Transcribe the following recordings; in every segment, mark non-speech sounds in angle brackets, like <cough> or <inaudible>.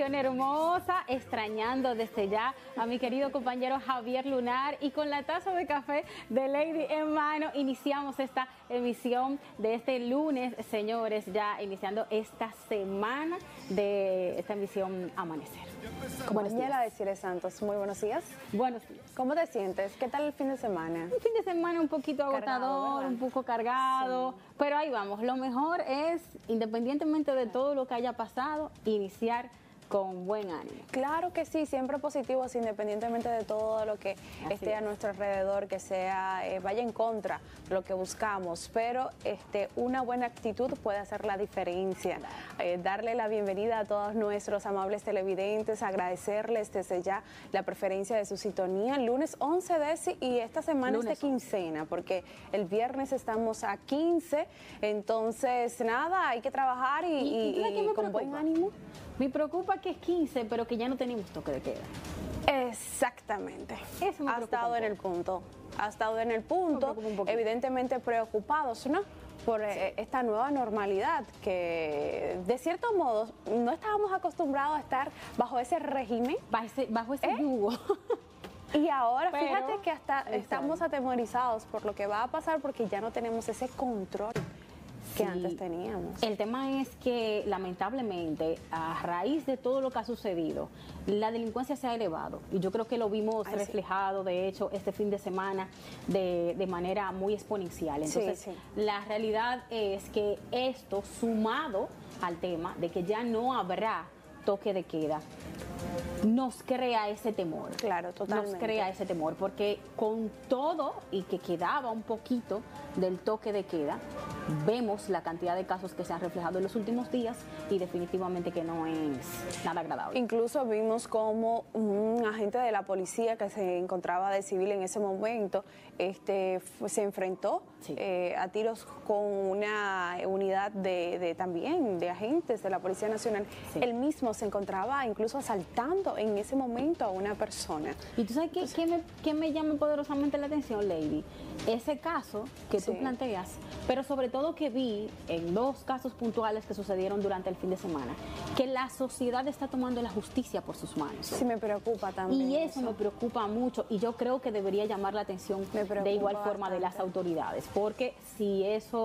hermosa, extrañando desde ya a mi querido compañero Javier Lunar y con la taza de café de Lady en mano iniciamos esta emisión de este lunes, señores, ya iniciando esta semana de esta emisión Amanecer. Como Daniela de Chile Santos, muy buenos días. Buenos días. ¿Cómo te sientes? ¿Qué tal el fin de semana? Un fin de semana un poquito agotador, un poco cargado, pero ahí vamos. Lo mejor es, independientemente de todo lo que haya pasado, iniciar con buen ánimo. Claro que sí, siempre positivos, independientemente de todo lo que esté a nuestro alrededor, que sea eh, vaya en contra de lo que buscamos, pero este una buena actitud puede hacer la diferencia. Eh, darle la bienvenida a todos nuestros amables televidentes, agradecerles desde ya la preferencia de su sintonía. Lunes 11 de y esta semana es de quincena, porque el viernes estamos a 15, entonces nada, hay que trabajar y, con buen ánimo. Me preocupa que es 15, pero que ya no tenemos toque de queda. Exactamente. Eso ha estado en el punto. Ha estado en el punto, evidentemente preocupados, ¿no? por eh, esta nueva normalidad que de cierto modo no estábamos acostumbrados a estar bajo ese régimen. Bajo ese, ¿Eh? yugo. <laughs> Y ahora fíjate que hasta estamos atemorizados por lo que va a pasar porque ya no tenemos ese control que antes teníamos. El tema es que lamentablemente a raíz de todo lo que ha sucedido, la delincuencia se ha elevado y yo creo que lo vimos reflejado, de hecho, este fin de semana de, de manera muy exponencial. Entonces, la realidad es que esto sumado al tema de que ya no habrá toque de queda, nos crea ese temor. Claro, totalmente. Nos crea ese temor, porque con todo y que quedaba un poquito del toque de queda, vemos la cantidad de casos que se han reflejado en los últimos días y definitivamente que no es nada agradable. Incluso vimos como un agente de la policía que se encontraba de civil en ese momento este, se enfrentó eh, a tiros con una unidad de, también de agentes de la Policía Nacional. Él mismo se encontraba incluso asaltando en ese momento a una persona. ¿Y tú sabes qué, me, qué me llama poderosamente la atención, Lady? Ese caso que tú planteas, pero sobre todo que vi en dos casos puntuales que sucedieron durante el fin de semana, que la sociedad está tomando la justicia por sus manos. Sí, me preocupa también. Y eso, me preocupa mucho y yo creo que debería llamar la atención de igual forma de las autoridades, porque si eso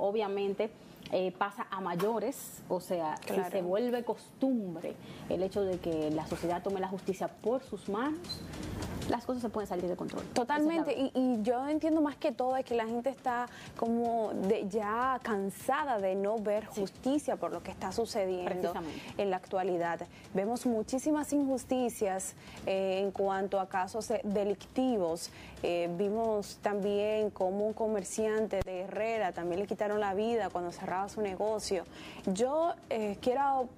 obviamente... Eh, pasa a mayores, o sea, si se vuelve costumbre el hecho de que la sociedad tome la justicia por sus manos, las cosas se pueden salir de control. Totalmente, y, yo entiendo más que todo es que la gente está como de, ya cansada de no ver justicia por lo que está sucediendo en la actualidad. Vemos muchísimas injusticias eh, en cuanto a casos delictivos. Eh, vimos también como un comerciante de Herrera también le quitaron la vida cuando cerraba su negocio. Yo eh, quiero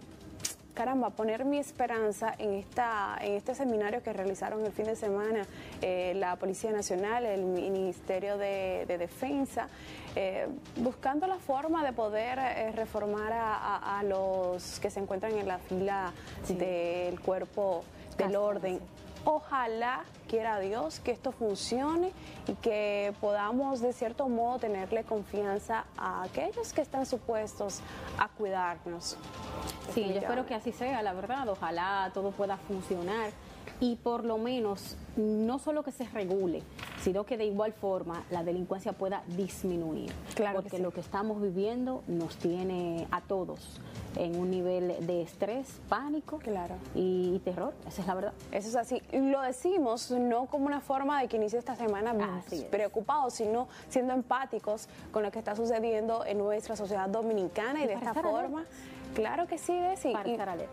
caramba, poner mi esperanza en, esta, en este seminario que realizaron el fin de semana eh, la Policía Nacional, el Ministerio de, Defensa, eh, buscando la forma de poder eh, reformar a, los que se encuentran en la fila del cuerpo del orden. Ojalá quiera Dios que esto funcione y que podamos de cierto modo tenerle confianza a aquellos que están supuestos a cuidarnos. Sí, yo espero que así sea, la verdad. Ojalá todo pueda funcionar y por lo menos no solo que se regule, sino que de igual forma la delincuencia pueda disminuir. Claro porque lo que estamos viviendo nos tiene a todos en un nivel de estrés, pánico claro. y, terror. Esa es la verdad. Eso es así. Lo decimos no como una forma de que inicie esta semana preocupados, sino siendo empáticos con lo que está sucediendo en nuestra sociedad dominicana y, de esta forma. Claro que sí, Desi.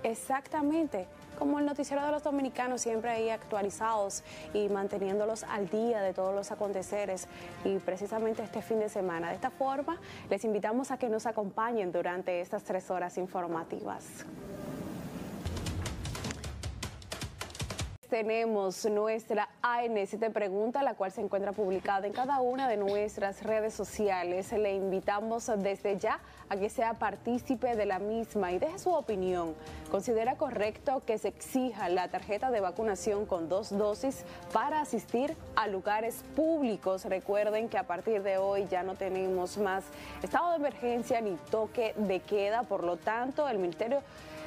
exactamente como el noticiero de los dominicanos, siempre ahí actualizados y manteniéndolos al día de todos los aconteceres y precisamente este fin de semana. De esta forma, les invitamos a que nos acompañen durante estas tres horas informativas. Tenemos nuestra ANS Te Pregunta, la cual se encuentra publicada en cada una de nuestras redes sociales. Le invitamos desde ya a que sea partícipe de la misma y deje su opinión. ¿Considera correcto que se exija la tarjeta de vacunación con dos dosis para asistir a lugares públicos? Recuerden que a partir de hoy ya no tenemos más estado de emergencia ni toque de queda, por lo tanto el Ministerio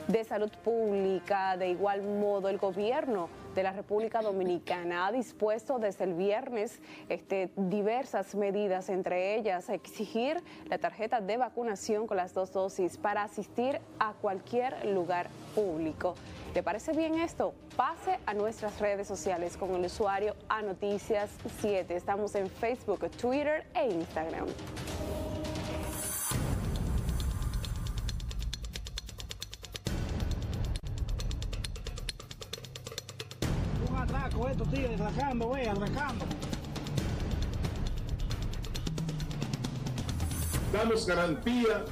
de Salud Pública. De igual modo, el gobierno de la República Dominicana ha dispuesto desde el viernes este, diversas medidas, entre ellas exigir la tarjeta de vacunación con las dos dosis para asistir a cualquier lugar público. ¿Le parece bien esto? Pase a nuestras redes sociales con el usuario A Noticias 7. Estamos en Facebook, Twitter e Instagram. Estos tigres atracando, wey, atracando. Damos garantía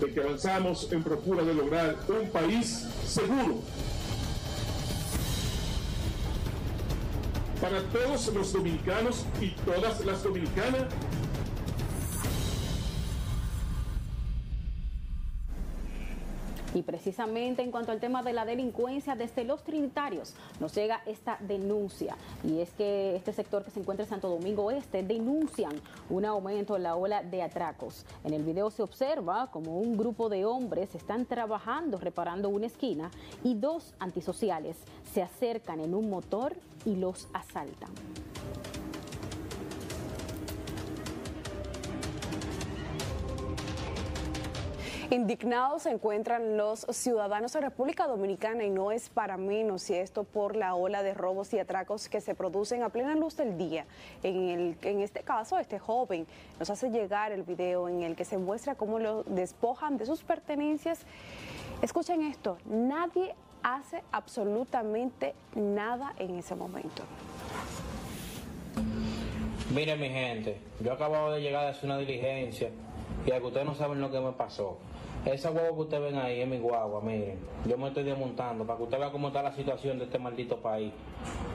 de que avanzamos en procura de lograr un país seguro para todos los dominicanos y todas las dominicanas Y precisamente en cuanto al tema de la delincuencia, desde los trinitarios nos llega esta denuncia. Y es que este sector que se encuentra en Santo Domingo Este denuncian un aumento en la ola de atracos. En el video se observa como un grupo de hombres están trabajando reparando una esquina y dos antisociales se acercan en un motor y los asaltan. Indignados se encuentran los ciudadanos de República Dominicana y no es para menos y esto por la ola de robos y atracos que se producen a plena luz del día. En, el, en este caso, este joven nos hace llegar el video en el que se muestra cómo lo despojan de sus pertenencias. Escuchen esto, nadie hace absolutamente nada en ese momento. Miren mi gente, yo acabo de llegar a hacer una diligencia y a que ustedes no saben lo que me pasó. Esa guagua que ustedes ven ahí es mi guagua, miren. Yo me estoy desmontando para que usted vea cómo está la situación de este maldito país.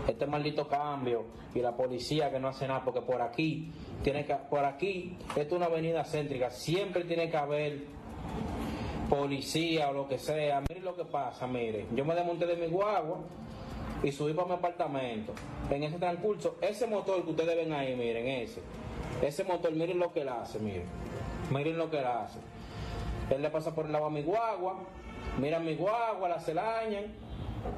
Este maldito cambio y la policía que no hace nada, porque por aquí, tiene que, por aquí, esto es una avenida céntrica, siempre tiene que haber policía o lo que sea. Miren lo que pasa, miren. Yo me desmonté de mi guagua y subí para mi apartamento. En ese transcurso, ese motor que ustedes ven ahí, miren, ese. Ese motor, miren lo que él hace, miren. Miren lo que él hace. Él le pasa por el lado a mi guagua, miran mi guagua, la celañan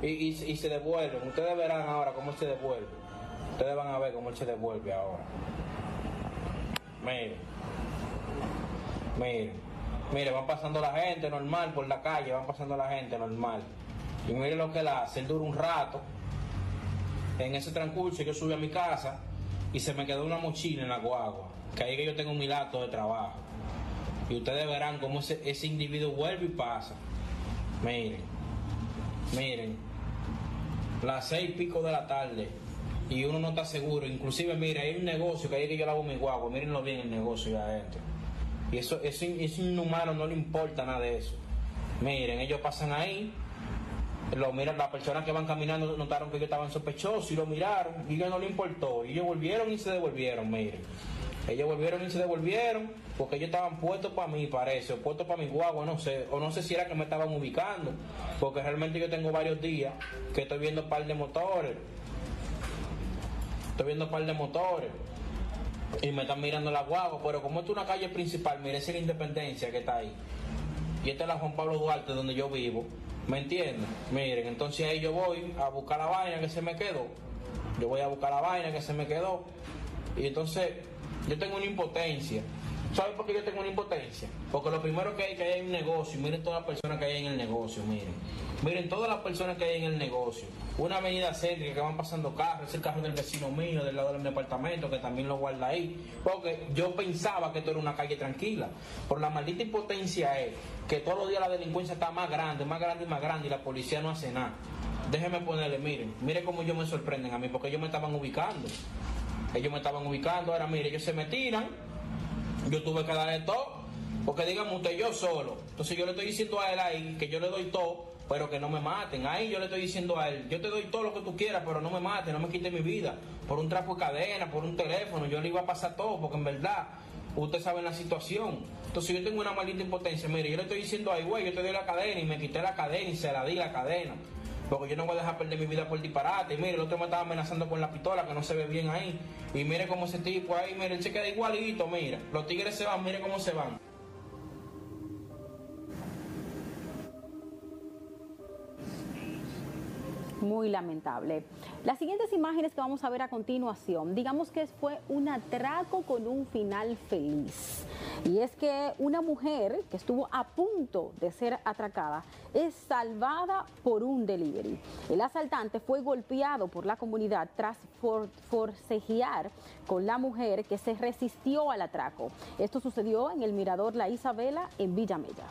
y, y, se devuelven. Ustedes verán ahora cómo se devuelve. Ustedes van a ver cómo se devuelve ahora. Miren. Miren. Miren, van pasando la gente normal por la calle, van pasando la gente normal. Y miren lo que él hace. Él dura un rato. En ese transcurso yo subí a mi casa y se me quedó una mochila en la guagua. Que ahí que yo tengo un milato de trabajo. Y ustedes verán cómo ese, individuo vuelve y pasa. Miren, miren, las seis y pico de la tarde y uno no está seguro. Inclusive, mire, hay un negocio que hay que yo lavo mi guagua, mírenlo bien el negocio de adentro. Y eso, eso, es inhumano, no le importa nada de eso. Miren, ellos pasan ahí, lo miran, las personas que van caminando notaron que ellos estaban sospechosos y lo miraron y ellos no le importó. Y ellos volvieron y se devolvieron, miren. Ellos volvieron y se devolvieron porque ellos estaban puestos para mí, parece, o puestos para mi guagua, no sé, o no sé si era que me estaban ubicando, porque realmente yo tengo varios días que estoy viendo un par de motores, estoy viendo un par de motores y me están mirando la guagua, pero como esto es una calle principal, mire, es la Independencia que está ahí, y esta es la Juan Pablo Duarte donde yo vivo, ¿me entienden? Miren, entonces ahí yo voy a buscar la vaina que se me quedó, yo voy a buscar la vaina que se me quedó, y entonces yo tengo una impotencia. ¿Saben por qué yo tengo una impotencia? Porque lo primero que hay que hay un negocio. Miren todas las personas que hay en el negocio, miren. Miren todas las personas que hay en el negocio. Una avenida céntrica que van pasando carros, es el carro del vecino mío, del lado del departamento, que también lo guarda ahí. Porque yo pensaba que esto era una calle tranquila. Por la maldita impotencia es que todos los días la delincuencia está más grande, más grande y más grande y la policía no hace nada. Déjenme ponerle, miren, miren cómo ellos me sorprenden a mí, porque ellos me estaban ubicando. Ellos me estaban ubicando, ahora mire, ellos se me tiran, yo tuve que darle todo, porque digamos usted yo solo. Entonces yo le estoy diciendo a él ahí que yo le doy todo, pero que no me maten. Ahí yo le estoy diciendo a él, yo te doy todo lo que tú quieras, pero no me maten, no me quiten mi vida. Por un trapo de cadena, por un teléfono, yo le iba a pasar todo, porque en verdad, usted sabe la situación. Entonces yo tengo una maldita impotencia, mire, yo le estoy diciendo ahí, güey, yo te doy la cadena y me quité la cadena y se la di la cadena porque yo no voy a dejar perder mi vida por disparate. Mire, el otro me estaba amenazando con la pistola que no se ve bien ahí. Y mire cómo ese tipo ahí, mire, él se queda igualito, mira. Los tigres se van, mire cómo se van. Muy lamentable. Las siguientes imágenes que vamos a ver a continuación, digamos que fue un atraco con un final feliz. Y es que una mujer que estuvo a punto de ser atracada es salvada por un delivery. El asaltante fue golpeado por la comunidad tras forcejear con la mujer que se resistió al atraco. Esto sucedió en el mirador La Isabela en Villamella.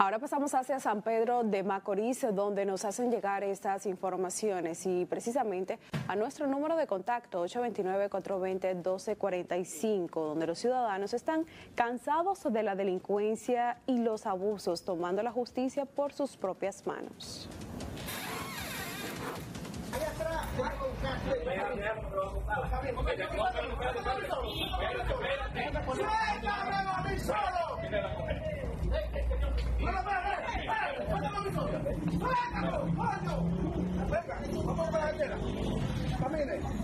Ahora pasamos hacia San Pedro de Macorís, donde nos hacen llegar estas informaciones y precisamente a nuestro número de contacto 829-420-1245, donde los ciudadanos están cansados de la delincuencia y los abusos, tomando la justicia por sus propias manos. ¡Para, para, para! ¡Para, para! ¡Para, para! ¡Venga! ¡Vamos para la Camine.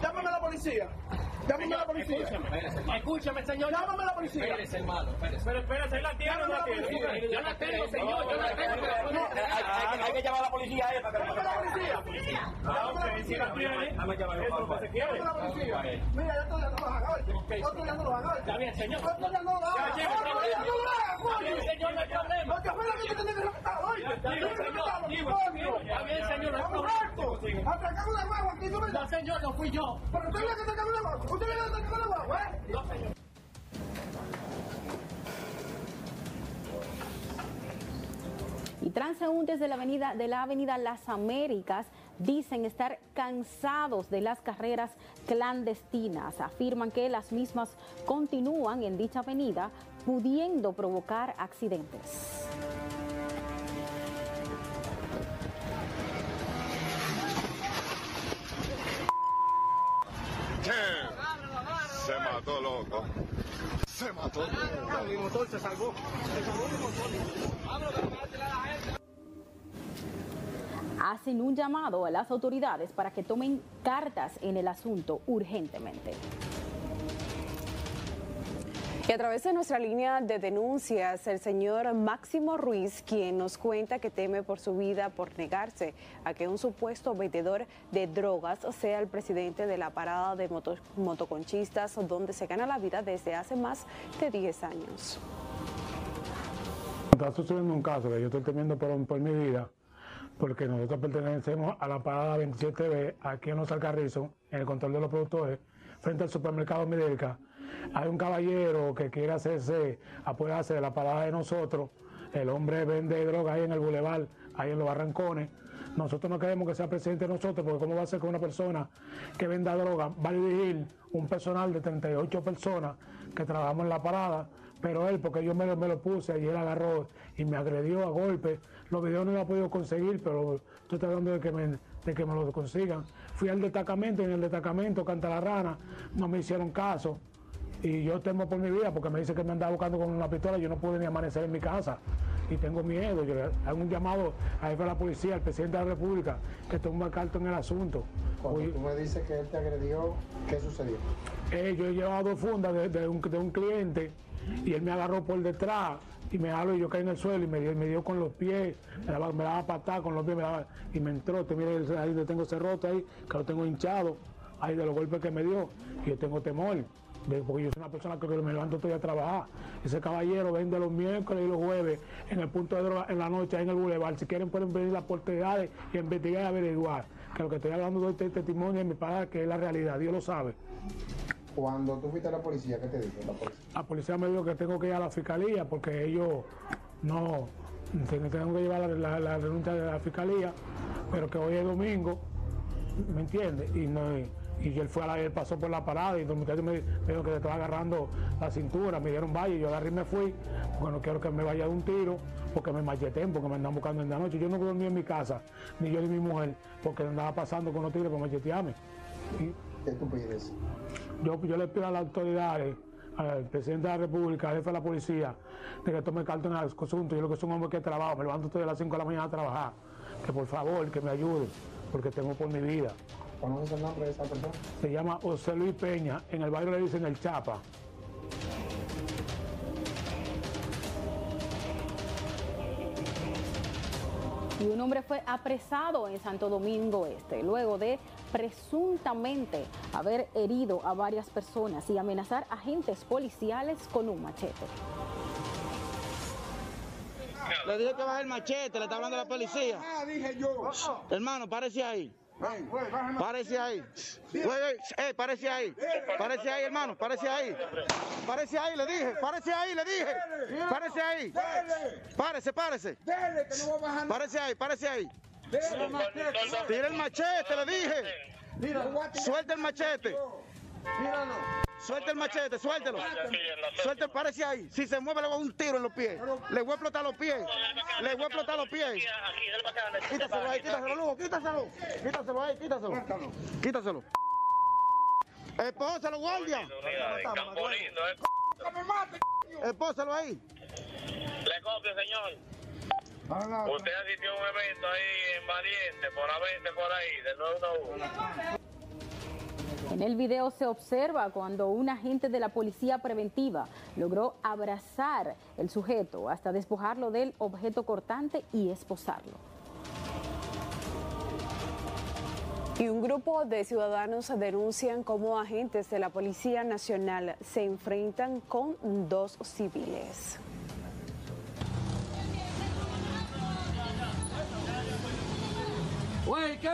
Llámame a la policía. Llámame a la policía. Escúchame, señor. Llámame a la policía. Espérese, hermano. Pero espérese, ¿ahí la tiene o no la tiene? Yo la tengo, señor. Yo la tengo. Hay que llamar a la policía a para que Llámame a la policía. Ah, ok. Si la Dame. Llámame a la policía. Mira, ya esto ya no lo haga, oye. Otro ya no lo haga, oye. Está bien, señor. Otro ya no Está bien, señor, no hay problema. Porque afuera que te tiene que respetar, oye. Está bien, Tienes que señor. respetarlo, Digo, coño. Está bien, señor, guagua aquí, ¿no ves? No, señor, no fui yo. Pero usted guagua. Guagua, ¿eh? Y transeúntes de la avenida, de la avenida Las Américas dicen estar cansados de las carreras clandestinas. Afirman que las mismas continúan en dicha avenida, pudiendo provocar accidentes. Se mató, loco. Se mató. Mi motor se salvó. Hacen un llamado a las autoridades para que tomen cartas en el asunto urgentemente. Y a través de nuestra línea de denuncias, el señor Máximo Ruiz, quien nos cuenta que teme por su vida por negarse a que un supuesto vendedor de drogas sea el presidente de la parada de moto- motoconchistas, donde se gana la vida desde hace más de 10 años. Está sucediendo un caso que yo estoy temiendo por, por mi vida, porque nosotros pertenecemos a la parada 27B aquí en Los Alcarrizos, en el control de los productores, frente al supermercado Miderica. Hay un caballero que quiere hacerse, apoderarse de la parada de nosotros. El hombre vende droga ahí en el bulevar, ahí en los barrancones. Nosotros no queremos que sea presidente de nosotros, porque ¿cómo va a ser que una persona que venda droga va a dirigir un personal de 38 personas que trabajamos en la parada? Pero él, porque yo me lo, puse y él agarró y me agredió a golpe. Los videos no los he podido conseguir, pero estoy tratando de que me, de que me lo consigan. Fui al destacamento y en el destacamento, Canta la Rana, no me hicieron caso. Y yo temo por mi vida porque me dice que me andaba buscando con una pistola. Yo no pude ni amanecer en mi casa y tengo miedo. Yo hago un llamado a la policía, al presidente de la República, que tome carta en el asunto. Cuando Hoy- tú me dices que él te agredió, ¿qué sucedió? eh, yo he llevado dos fundas de, de un, de un cliente y él me agarró por detrás y me jaló y yo caí en el suelo y me dio, me dio con los pies, me daba, me daba patada con los pies me daba- y me entró. Te mire ahí yo tengo ese roto ahí, que lo tengo hinchado, ahí de los golpes que me dio. Y yo tengo temor, porque yo soy una persona que me levanto todo a trabajar. Ese caballero vende los miércoles y los jueves en el punto de droga en la noche ahí en el bulevar. Si quieren pueden venir las oportunidades y investigar y averiguar. Que lo que estoy hablando de este testimonio de mi padre, que es la realidad, Dios lo sabe. Cuando tú fuiste a la policía, ¿qué te dijo la policía? La policía me dijo que tengo que ir a la fiscalía porque ellos no tengo que llevar la, la- la denuncia de la fiscalía, pero que hoy es domingo, ¿me entiendes? Y no y él fue a la, él pasó por la parada y los muchachos me, me dijeron que le estaba agarrando la cintura, me dieron vaya yo agarré y me fui, porque no quiero que me vaya de un tiro, porque me macheten, porque me andan buscando en la noche. Yo no dormí en mi casa, ni yo ni mi mujer, porque andaba pasando con los tigres para machetearme. Y, ¿Qué tú pides? yo, yo le pido a las autoridades, al presidente de la República, al jefe de la policía, de que tome carta en el asunto. Yo lo que soy un hombre que trabajo, me levanto todas las 5 de la mañana a trabajar. Que por favor, que me ayude, porque tengo por mi vida. ¿Conoces el nombre de esa persona? Se llama José Luis Peña, en el barrio le dicen El Chapa. y un hombre fue apresado en Santo Domingo Este luego de presuntamente haber herido a varias personas y amenazar agentes policiales con un machete. Le dije que baje el machete, le está hablando la policía. Ah, dije yo. Hermano, parece ahí. Parece ahí. Eh, parece ahí. Parece ahí, hermano. Parece ahí. Parece ahí, le dije. Parece ahí, le dije. Parece ahí. Párese, párese. Parece ahí, parece ahí. Tira el machete, le dije. Suelta el machete. Suelta el machete, suéltelo. Suelta, parece ahí. Si se mueve, le voy a un tiro en los pies. Le voy a explotar los pies. Le voy a explotar los pies. Quítaselo ahí, quítaselo, Lugo, quítaselo. Quítaselo ahí, quítaselo. Quítaselo. Espósalo, guardia. Espósalo ahí. Le copio, señor. Usted asistió a un evento ahí en Valiente, por la 20 por ahí, del 911. En el video se observa cuando un agente de la policía preventiva logró abrazar el sujeto hasta despojarlo del objeto cortante y esposarlo. Y un grupo de ciudadanos denuncian cómo agentes de la Policía Nacional se enfrentan con dos civiles. ¿qué?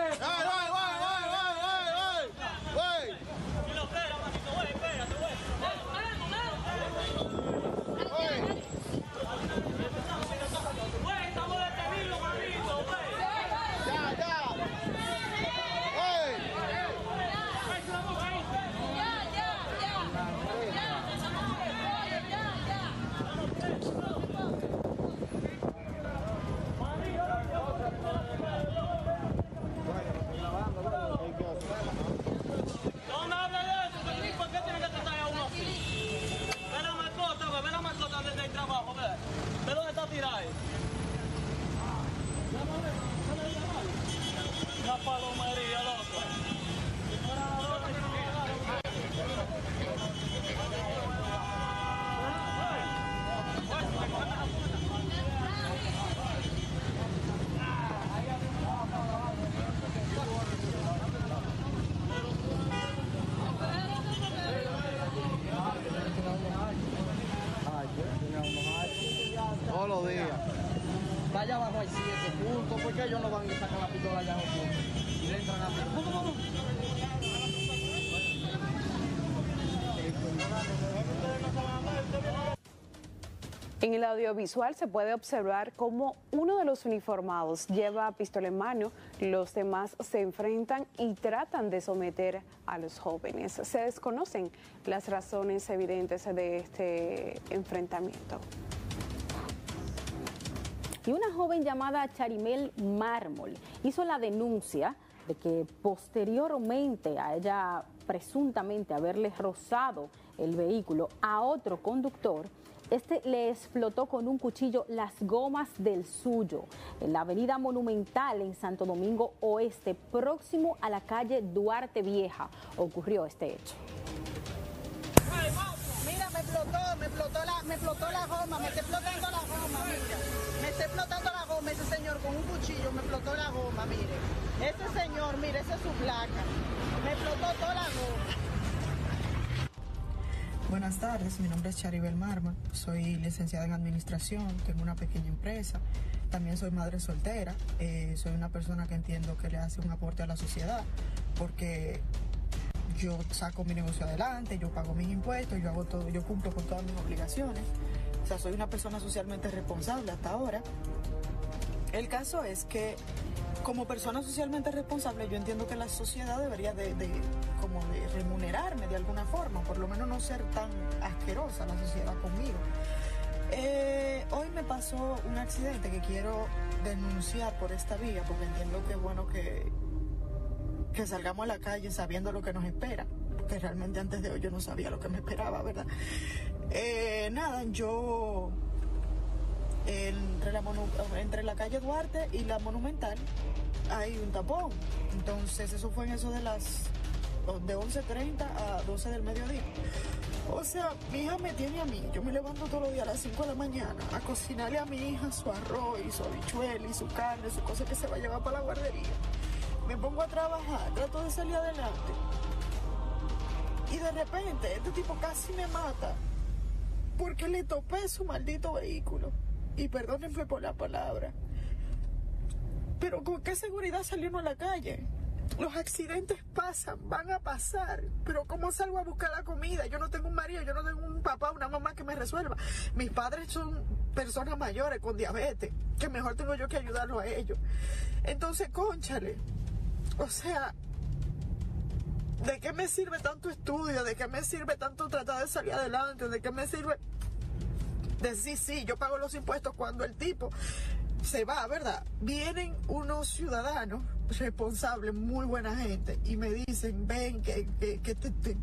En el audiovisual se puede observar cómo uno de los uniformados lleva pistola en mano, los demás se enfrentan y tratan de someter a los jóvenes. Se desconocen las razones evidentes de este enfrentamiento. Y una joven llamada Charimel Mármol hizo la denuncia de que posteriormente a ella presuntamente haberle rozado el vehículo a otro conductor, este le explotó con un cuchillo las gomas del suyo en la avenida Monumental en Santo Domingo Oeste, próximo a la calle Duarte Vieja. Ocurrió este hecho. Mira, me explotó, me explotó la, me explotó la goma, me está explotando la goma, mira. Me está explotando la goma ese señor con un cuchillo, me explotó la goma, mire. Ese señor, mire, esa es su placa. Me explotó toda la goma. Buenas tardes, mi nombre es Charibel Marma, soy licenciada en administración, tengo una pequeña empresa, también soy madre soltera, eh, soy una persona que entiendo que le hace un aporte a la sociedad porque yo saco mi negocio adelante, yo pago mis impuestos, yo hago todo, yo cumplo con todas mis obligaciones, o sea, soy una persona socialmente responsable hasta ahora. El caso es que como persona socialmente responsable, yo entiendo que la sociedad debería de, como de remunerarme de alguna forma, por lo menos no ser tan asquerosa la sociedad conmigo. Eh, hoy me pasó un accidente que quiero denunciar por esta vía, porque entiendo que es bueno que, que salgamos a la calle sabiendo lo que nos espera. porque realmente antes de hoy yo no sabía lo que me esperaba, ¿verdad? Eh, nada, yo entre la, calle Duarte y la Monumental hay un tapón. Entonces eso fue en eso de las de 11.30 a 12 del mediodía. O sea, mi hija me tiene a mí. Yo me levanto todos los días a las 5 de la mañana a cocinarle a mi hija su arroz y su habichuela y su carne, su cosa que se va a llevar para la guardería. Me pongo a trabajar, trato de salir adelante. Y de repente este tipo casi me mata porque le topé su maldito vehículo. Y perdónenme por la palabra. Pero ¿con qué seguridad salimos a la calle? Los accidentes pasan, van a pasar, pero ¿cómo salgo a buscar la comida? Yo no tengo un marido, yo no tengo un papá, una mamá que me resuelva. Mis padres son personas mayores con diabetes, que mejor tengo yo que ayudarlos a ellos. Entonces, conchale, o sea, ¿de qué me sirve tanto estudio? ¿De qué me sirve tanto tratar de salir adelante? ¿De qué me sirve decir, sí, yo pago los impuestos cuando el tipo se va, ¿verdad? Vienen unos ciudadanos responsables, muy buena gente, y me dicen, ven, que, que, te,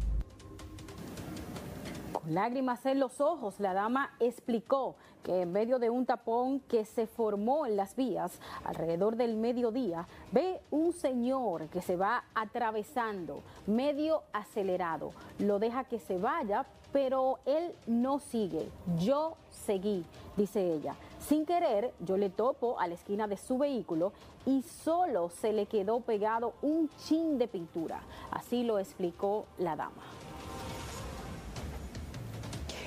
Con lágrimas en los ojos, la dama explicó que en medio de un tapón que se formó en las vías alrededor del mediodía, ve un señor que se va atravesando, medio acelerado. Lo deja que se vaya, pero él no sigue. Yo seguí, dice ella. Sin querer, yo le topo a la esquina de su vehículo y solo se le quedó pegado un chin de pintura. Así lo explicó la dama.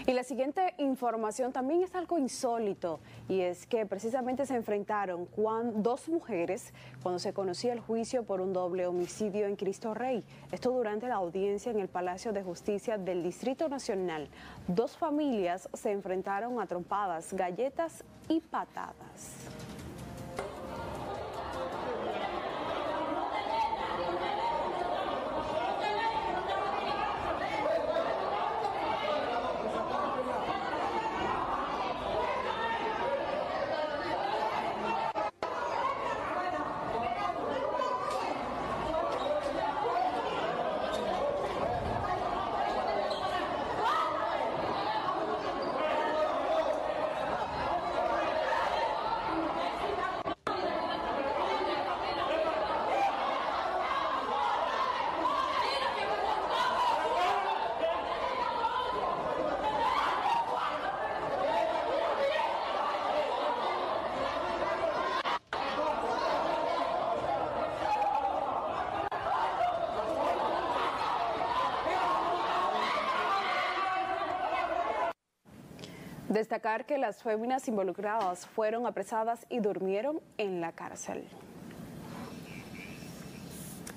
Y la siguiente información también es algo insólito y es que precisamente se enfrentaron dos mujeres cuando se conocía el juicio por un doble homicidio en Cristo Rey. Esto durante la audiencia en el Palacio de Justicia del Distrito Nacional. Dos familias se enfrentaron a trompadas, galletas y patadas. Destacar que las féminas involucradas fueron apresadas y durmieron en la cárcel.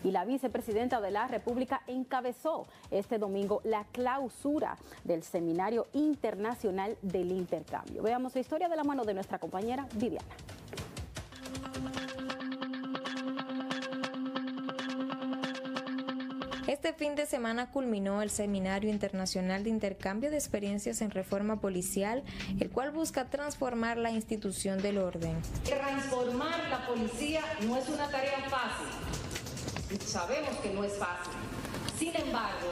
Y la vicepresidenta de la República encabezó este domingo la clausura del Seminario Internacional del Intercambio. Veamos la historia de la mano de nuestra compañera Viviana. Este fin de semana culminó el Seminario Internacional de Intercambio de Experiencias en Reforma Policial, el cual busca transformar la institución del orden. Transformar la policía no es una tarea fácil. Sabemos que no es fácil. Sin embargo,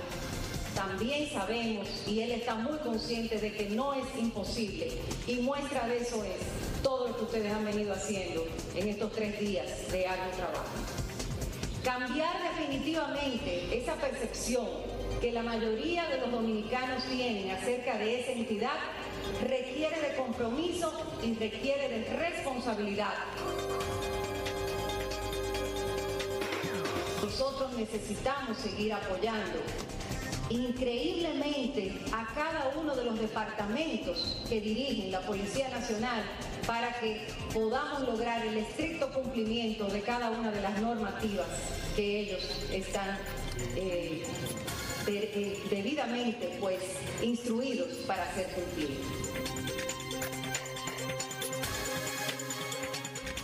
también sabemos, y él está muy consciente de que no es imposible, y muestra de eso es todo lo que ustedes han venido haciendo en estos tres días de alto trabajo. Cambiar definitivamente esa percepción que la mayoría de los dominicanos tienen acerca de esa entidad requiere de compromiso y requiere de responsabilidad. Nosotros necesitamos seguir apoyando increíblemente a cada uno de los departamentos que dirigen la Policía Nacional para que podamos lograr el estricto cumplimiento de cada una de las normativas que ellos están eh, eh, debidamente pues, instruidos para hacer cumplir.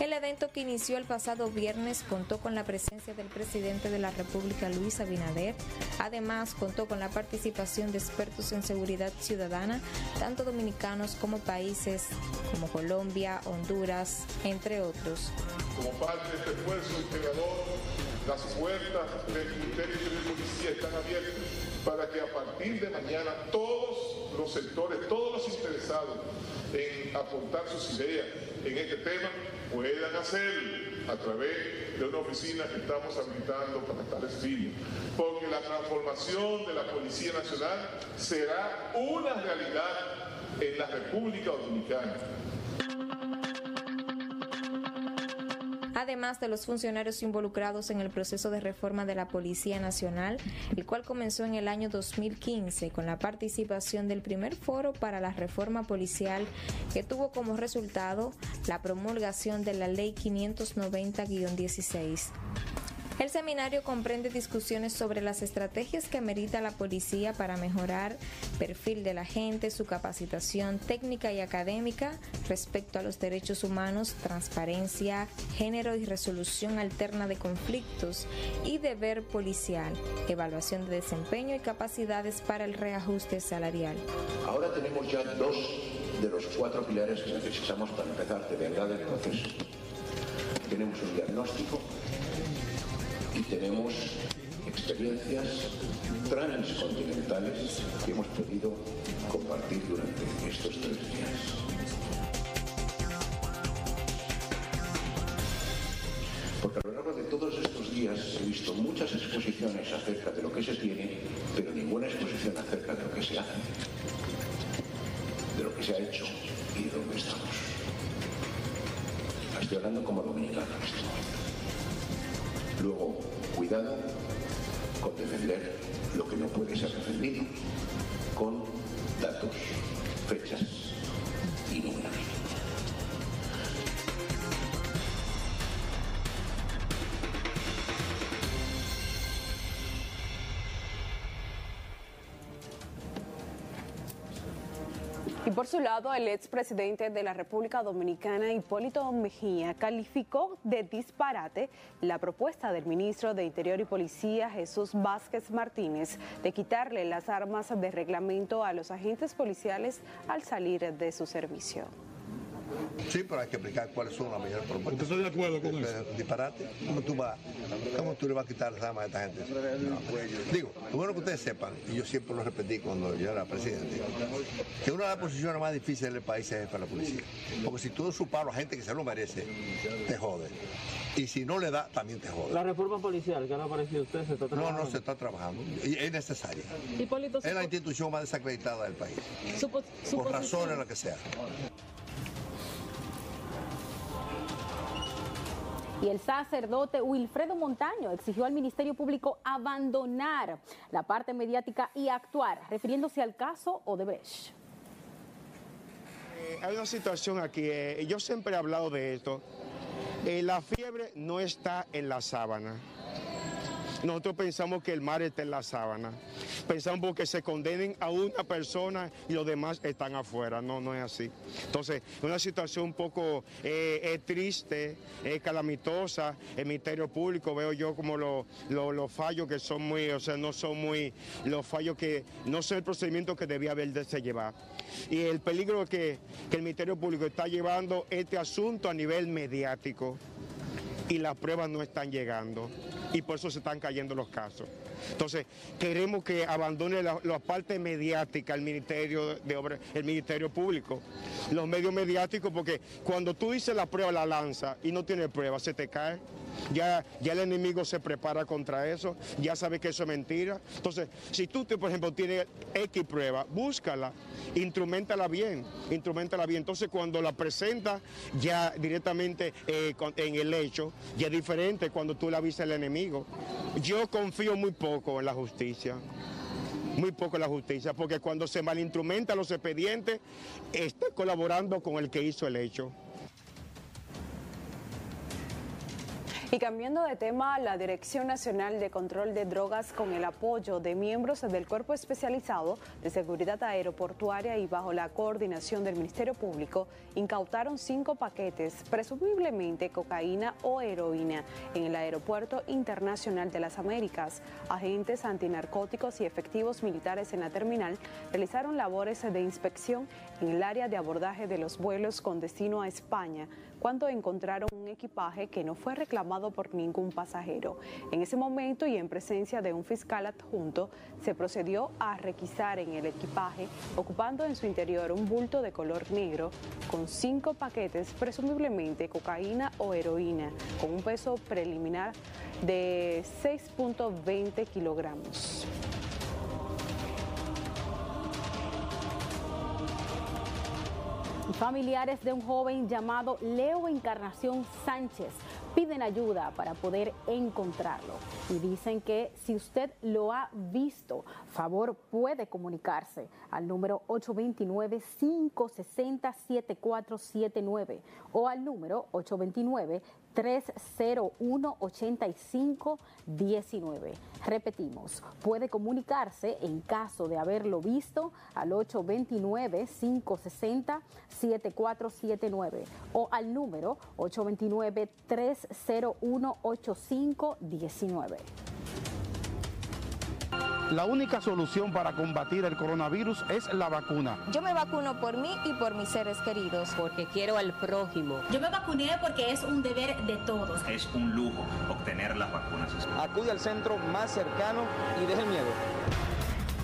El evento que inició el pasado viernes contó con la presencia del presidente de la República, Luis Abinader. Además, contó con la participación de expertos en seguridad ciudadana, tanto dominicanos como países como Colombia, Honduras, entre otros. Como parte de este esfuerzo integrador, las puertas del Ministerio de Policía están abiertas para que a partir de mañana todos los sectores, todos los interesados en aportar sus ideas en este tema puedan hacerlo a través de una oficina que estamos habilitando para tales fines. Porque la transformación de la Policía Nacional será una realidad en la República Dominicana. Además de los funcionarios involucrados en el proceso de reforma de la Policía Nacional, el cual comenzó en el año 2015 con la participación del primer foro para la reforma policial que tuvo como resultado la promulgación de la Ley 590-16. El seminario comprende discusiones sobre las estrategias que amerita la policía para mejorar perfil de la gente, su capacitación técnica y académica respecto a los derechos humanos, transparencia, género y resolución alterna de conflictos y deber policial, evaluación de desempeño y capacidades para el reajuste salarial. Ahora tenemos ya dos de los cuatro pilares que necesitamos para empezar de verdad el proceso. Tenemos un diagnóstico y tenemos experiencias transcontinentales que hemos podido compartir durante estos tres días. Porque a lo largo de todos estos días he visto muchas exposiciones acerca de lo que se tiene, pero ninguna exposición acerca de lo que se hace, de lo que se ha hecho y de dónde estamos. Estoy hablando como dominicano en este momento. Luego, cuidado con defender lo que no puede ser defendido con datos, fechas por su lado, el expresidente de la República Dominicana, Hipólito Mejía, calificó de disparate la propuesta del ministro de Interior y Policía, Jesús Vázquez Martínez, de quitarle las armas de reglamento a los agentes policiales al salir de su servicio. Sí, pero hay que explicar cuáles son las mayores propuestas. ¿Usted está de acuerdo con eso? Disparate. ¿Cómo tú, vas, ¿Cómo tú le vas a quitar las armas a esta gente? Digo, lo bueno que ustedes sepan, y yo siempre lo repetí cuando yo era presidente, que una de las posiciones más difíciles del país es para la policía. Porque si tú su paro a gente que se lo merece, te jode. Y si no le da, también te jode. La reforma policial, ¿qué le ha parecido a usted? ¿Se está trabajando? No, no se está trabajando. Y es necesaria. es la institución más desacreditada del país. por razones las que sea. Y el sacerdote Wilfredo Montaño exigió al Ministerio Público abandonar la parte mediática y actuar, refiriéndose al caso Odebrecht. Eh, hay una situación aquí, eh, yo siempre he hablado de esto. Eh, la fiebre no está en la sábana. Nosotros pensamos que el mar está en la sábana. Pensamos que se condenen a una persona y los demás están afuera. No, no es así. Entonces, es una situación un poco eh, triste, calamitosa. El Ministerio Público veo yo como los fallos que son muy, o sea, no son muy, los fallos que no son el procedimiento que debía haberse llevado. Y el peligro que, que el Ministerio Público está llevando este asunto a nivel mediático y las pruebas no están llegando y por eso se están cayendo los casos. Entonces, queremos que abandone la, parte mediática el Ministerio de Obras, el Ministerio Público, los medios mediáticos, porque cuando tú dices la prueba, la lanza y no tiene prueba, se te cae. Ya, ya el enemigo se prepara contra eso, ya sabe que eso es mentira. Entonces, si tú, por ejemplo, tienes X prueba, búscala, instrumentala bien, instrumentala bien. Entonces, cuando la presenta ya directamente eh, en el hecho, ya es diferente cuando tú la avisas al enemigo. Yo confío muy poco en la justicia muy poco en la justicia, porque cuando se malinstrumenta los expedientes, está colaborando con el que hizo el hecho. Y cambiando de tema, la Dirección Nacional de Control de Drogas, con el apoyo de miembros del Cuerpo Especializado de Seguridad Aeroportuaria y bajo la coordinación del Ministerio Público, incautaron cinco paquetes, presumiblemente cocaína o heroína, en el Aeropuerto Internacional de las Américas. Agentes antinarcóticos y efectivos militares en la terminal realizaron labores de inspección en el área de abordaje de los vuelos con destino a España cuando encontraron un equipaje que no fue reclamado por ningún pasajero. En ese momento y en presencia de un fiscal adjunto, se procedió a requisar en el equipaje, ocupando en su interior un bulto de color negro con cinco paquetes, presumiblemente cocaína o heroína, con un peso preliminar de 6.20 kilogramos. Familiares de un joven llamado Leo Encarnación Sánchez piden ayuda para poder encontrarlo. Y dicen que si usted lo ha visto, favor puede comunicarse al número 829-560-7479 o al número 829 301-8519. Repetimos, puede comunicarse en caso de haberlo visto al 829-560-7479 o al número 829-301-8519. La única solución para combatir el coronavirus es la vacuna. Yo me vacuno por mí y por mis seres queridos. Porque quiero al prójimo. Yo me vacuné porque es un deber de todos. Es un lujo obtener las vacunas. Acude al centro más cercano y deje el miedo.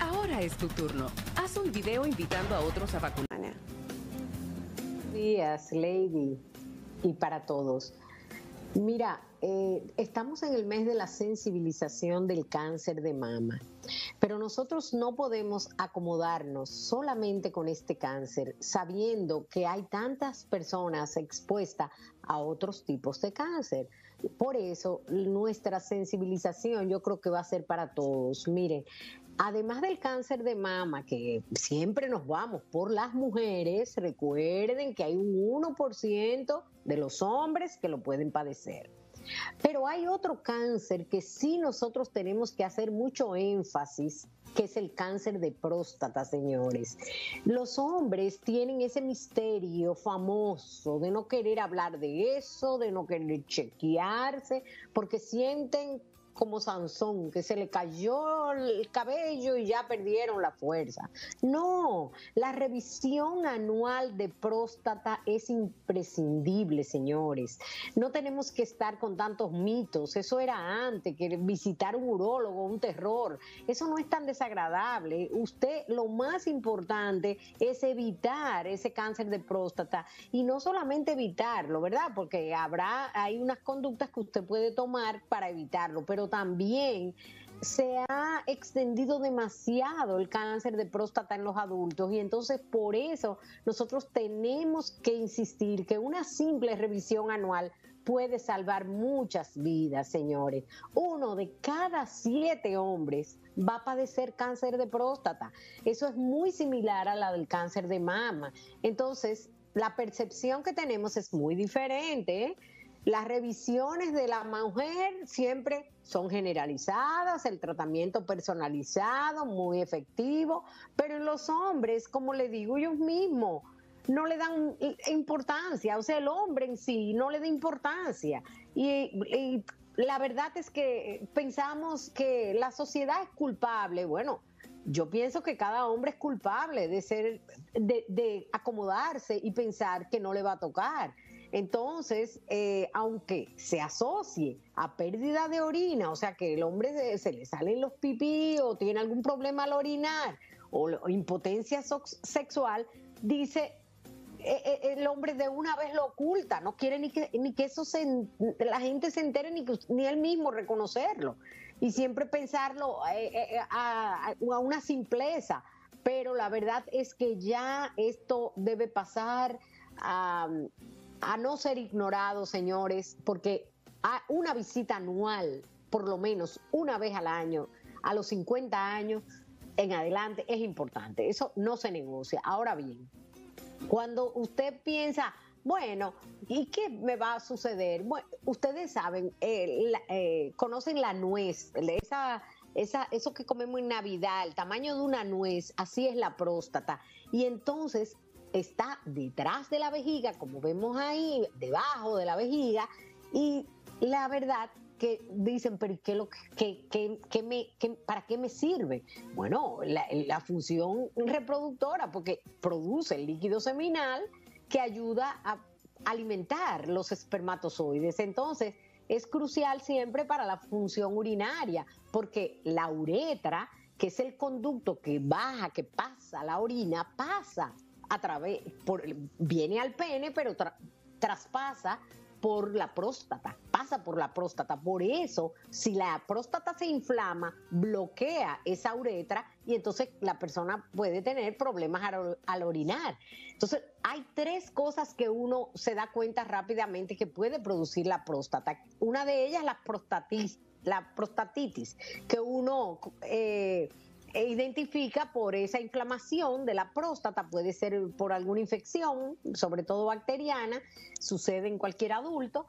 Ahora es tu turno. Haz un video invitando a otros a vacunar. Días, Lady, y para todos. Mira, eh, estamos en el mes de la sensibilización del cáncer de mama, pero nosotros no podemos acomodarnos solamente con este cáncer, sabiendo que hay tantas personas expuestas a otros tipos de cáncer. Por eso, nuestra sensibilización yo creo que va a ser para todos. Miren, Además del cáncer de mama, que siempre nos vamos por las mujeres, recuerden que hay un 1% de los hombres que lo pueden padecer. Pero hay otro cáncer que sí nosotros tenemos que hacer mucho énfasis, que es el cáncer de próstata, señores. Los hombres tienen ese misterio famoso de no querer hablar de eso, de no querer chequearse, porque sienten como Sansón, que se le cayó el cabello y ya perdieron la fuerza. No, la revisión anual de próstata es imprescindible, señores. No tenemos que estar con tantos mitos. Eso era antes, que visitar un urólogo, un terror. Eso no es tan desagradable. Usted, lo más importante es evitar ese cáncer de próstata y no solamente evitarlo, ¿verdad? Porque habrá, hay unas conductas que usted puede tomar para evitarlo, pero también se ha extendido demasiado el cáncer de próstata en los adultos y entonces por eso nosotros tenemos que insistir que una simple revisión anual puede salvar muchas vidas, señores. Uno de cada siete hombres va a padecer cáncer de próstata. Eso es muy similar a la del cáncer de mama. Entonces, la percepción que tenemos es muy diferente. Las revisiones de la mujer siempre son generalizadas, el tratamiento personalizado, muy efectivo, pero en los hombres, como le digo yo mismo, no le dan importancia, o sea, el hombre en sí no le da importancia. Y, la verdad es que pensamos que la sociedad es culpable, bueno, yo pienso que cada hombre es culpable de ser, de acomodarse y pensar que no le va a tocar. Entonces, eh, aunque se asocie a pérdida de orina, o sea que el hombre se, le salen los pipí o tiene algún problema al orinar o, impotencia sexual, dice eh, eh, el hombre de una vez lo oculta, no quiere ni que, ni que eso se, la gente se entere ni, que, ni él mismo reconocerlo. Y siempre pensarlo a, a una simpleza. Pero la verdad es que ya esto debe pasar a a no ser ignorado, señores, porque una visita anual, por lo menos una vez al año, a los 50 años en adelante, es importante. Eso no se negocia. Ahora bien, cuando usted piensa, Bueno, ¿y qué me va a suceder? Bueno, ustedes saben, eh, eh, conocen la nuez, esa, esa, eso que comemos en Navidad, el tamaño de una nuez, así es la próstata. Y entonces está detrás de la vejiga, como vemos ahí, debajo de la vejiga, y la verdad que dicen, pero ¿qué lo, que, que, me, ¿para qué me sirve? Bueno, la, la, función reproductora, porque produce el líquido seminal que ayuda a alimentar los espermatozoides. Entonces, es crucial siempre para la función urinaria, porque la uretra, que es el conducto que baja, que pasa la orina, pasa a través, por, viene al pene, pero traspasa por la próstata, pasa por la próstata. Por eso, si la próstata se inflama, bloquea esa uretra y entonces la persona puede tener problemas al, orinar. Entonces, hay tres cosas que uno se da cuenta rápidamente que puede producir la próstata. Una de ellas, la prostatitis, la prostatitis que uno... Eh, e identifica por esa inflamación de la próstata, puede ser por alguna infección, sobre todo bacteriana, sucede en cualquier adulto,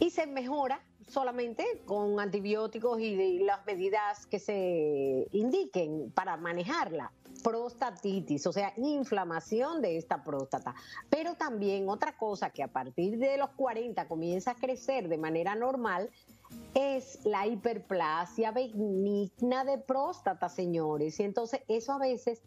y se mejora solamente con antibióticos y las medidas que se indiquen para manejarla. Prostatitis, o sea, inflamación de esta próstata. Pero también otra cosa que a partir de los 40 comienza a crecer de manera normal es la hiperplasia benigna de próstata, señores. Y entonces eso a veces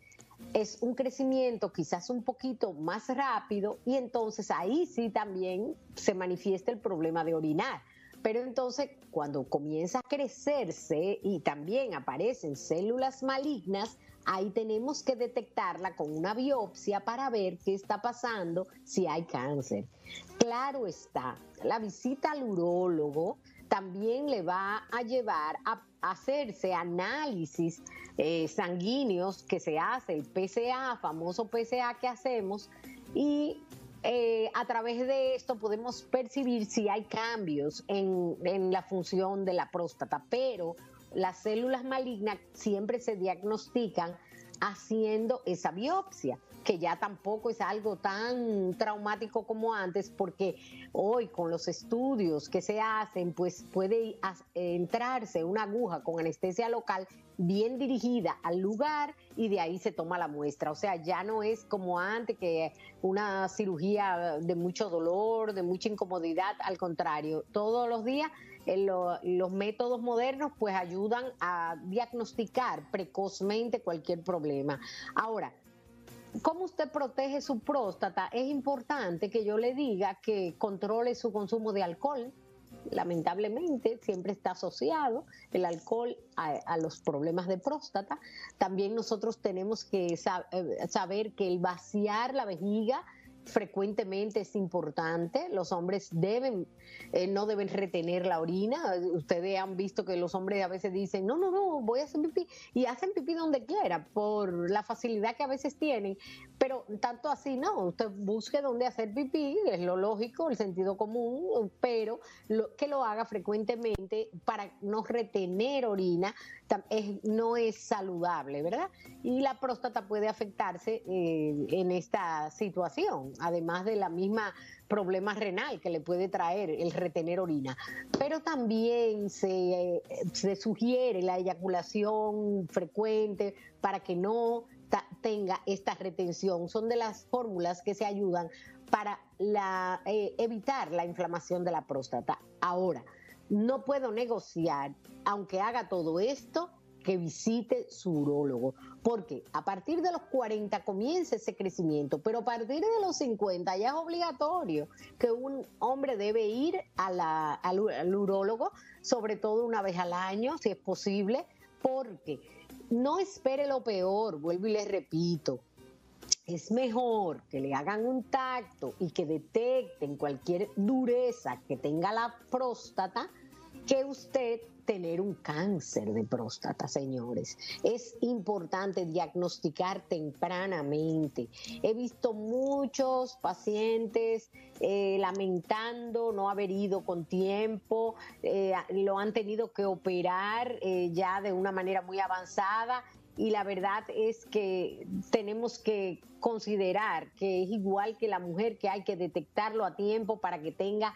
es un crecimiento quizás un poquito más rápido y entonces ahí sí también se manifiesta el problema de orinar. Pero entonces cuando comienza a crecerse y también aparecen células malignas, ahí tenemos que detectarla con una biopsia para ver qué está pasando, si hay cáncer. Claro está, la visita al urólogo también le va a llevar a hacerse análisis eh, sanguíneos que se hace, el PCA, famoso PCA que hacemos, y eh, a través de esto podemos percibir si hay cambios en, en la función de la próstata, pero las células malignas siempre se diagnostican haciendo esa biopsia que ya tampoco es algo tan traumático como antes, porque hoy con los estudios que se hacen, pues puede entrarse una aguja con anestesia local bien dirigida al lugar y de ahí se toma la muestra. O sea, ya no es como antes que una cirugía de mucho dolor, de mucha incomodidad, al contrario, todos los días eh, los métodos modernos pues ayudan a diagnosticar precozmente cualquier problema. Ahora, ¿Cómo usted protege su próstata? Es importante que yo le diga que controle su consumo de alcohol. Lamentablemente siempre está asociado el alcohol a, los problemas de próstata. También nosotros tenemos que eh, saber que el vaciar la vejiga frecuentemente es importante. Los hombres deben, eh, no deben retener la orina. Ustedes han visto que los hombres a veces dicen, no, no, no, voy a hacer pipí. Y hacen pipí donde quiera por la facilidad que a veces tienen. Pero tanto así no, usted busque dónde hacer pipí, es lo lógico, el sentido común, pero que lo haga frecuentemente para no retener orina no es saludable, ¿verdad? Y la próstata puede afectarse eh, en esta situación, además de la misma problema renal que le puede traer el retener orina. Pero también se, se sugiere la eyaculación frecuente para que no tenga esta retención. Son de las fórmulas que se ayudan para eh, evitar la inflamación de la próstata. Ahora, no puedo negociar, aunque haga todo esto, que visite su urólogo, porque a partir de los 40 comienza ese crecimiento, pero a partir de los 50 ya es obligatorio que un hombre debe ir al, al urólogo, sobre todo una vez al año, si es posible, porque no espere lo peor, vuelvo y les repito, es mejor que le hagan un tacto y que detecten cualquier dureza que tenga la próstata que usted tener un cáncer de próstata, señores. Es importante diagnosticar tempranamente. He visto muchos pacientes eh, lamentando no haber ido con tiempo, eh, lo han tenido que operar eh, ya de una manera muy avanzada y la verdad es que tenemos que considerar que es igual que la mujer que hay que detectarlo a tiempo para que tenga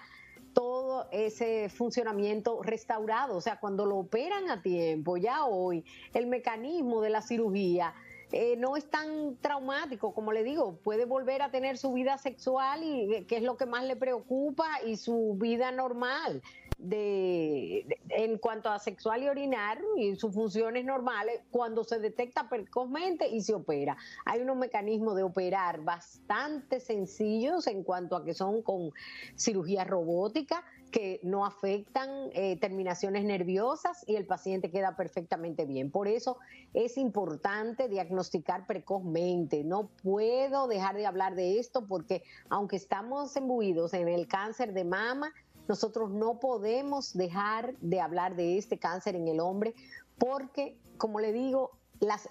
todo ese funcionamiento restaurado. O sea, cuando lo operan a tiempo, ya hoy, el mecanismo de la cirugía eh, no es tan traumático, como le digo, puede volver a tener su vida sexual y eh, que es lo que más le preocupa y su vida normal de, en cuanto a sexual y orinar y sus funciones normales cuando se detecta precozmente y se opera. Hay unos mecanismos de operar bastante sencillos en cuanto a que son con cirugía robótica que no afectan eh, terminaciones nerviosas y el paciente queda perfectamente bien. Por eso es importante diagnosticar precozmente. No puedo dejar de hablar de esto porque aunque estamos embuidos en el cáncer de mama, nosotros no podemos dejar de hablar de este cáncer en el hombre porque, como le digo,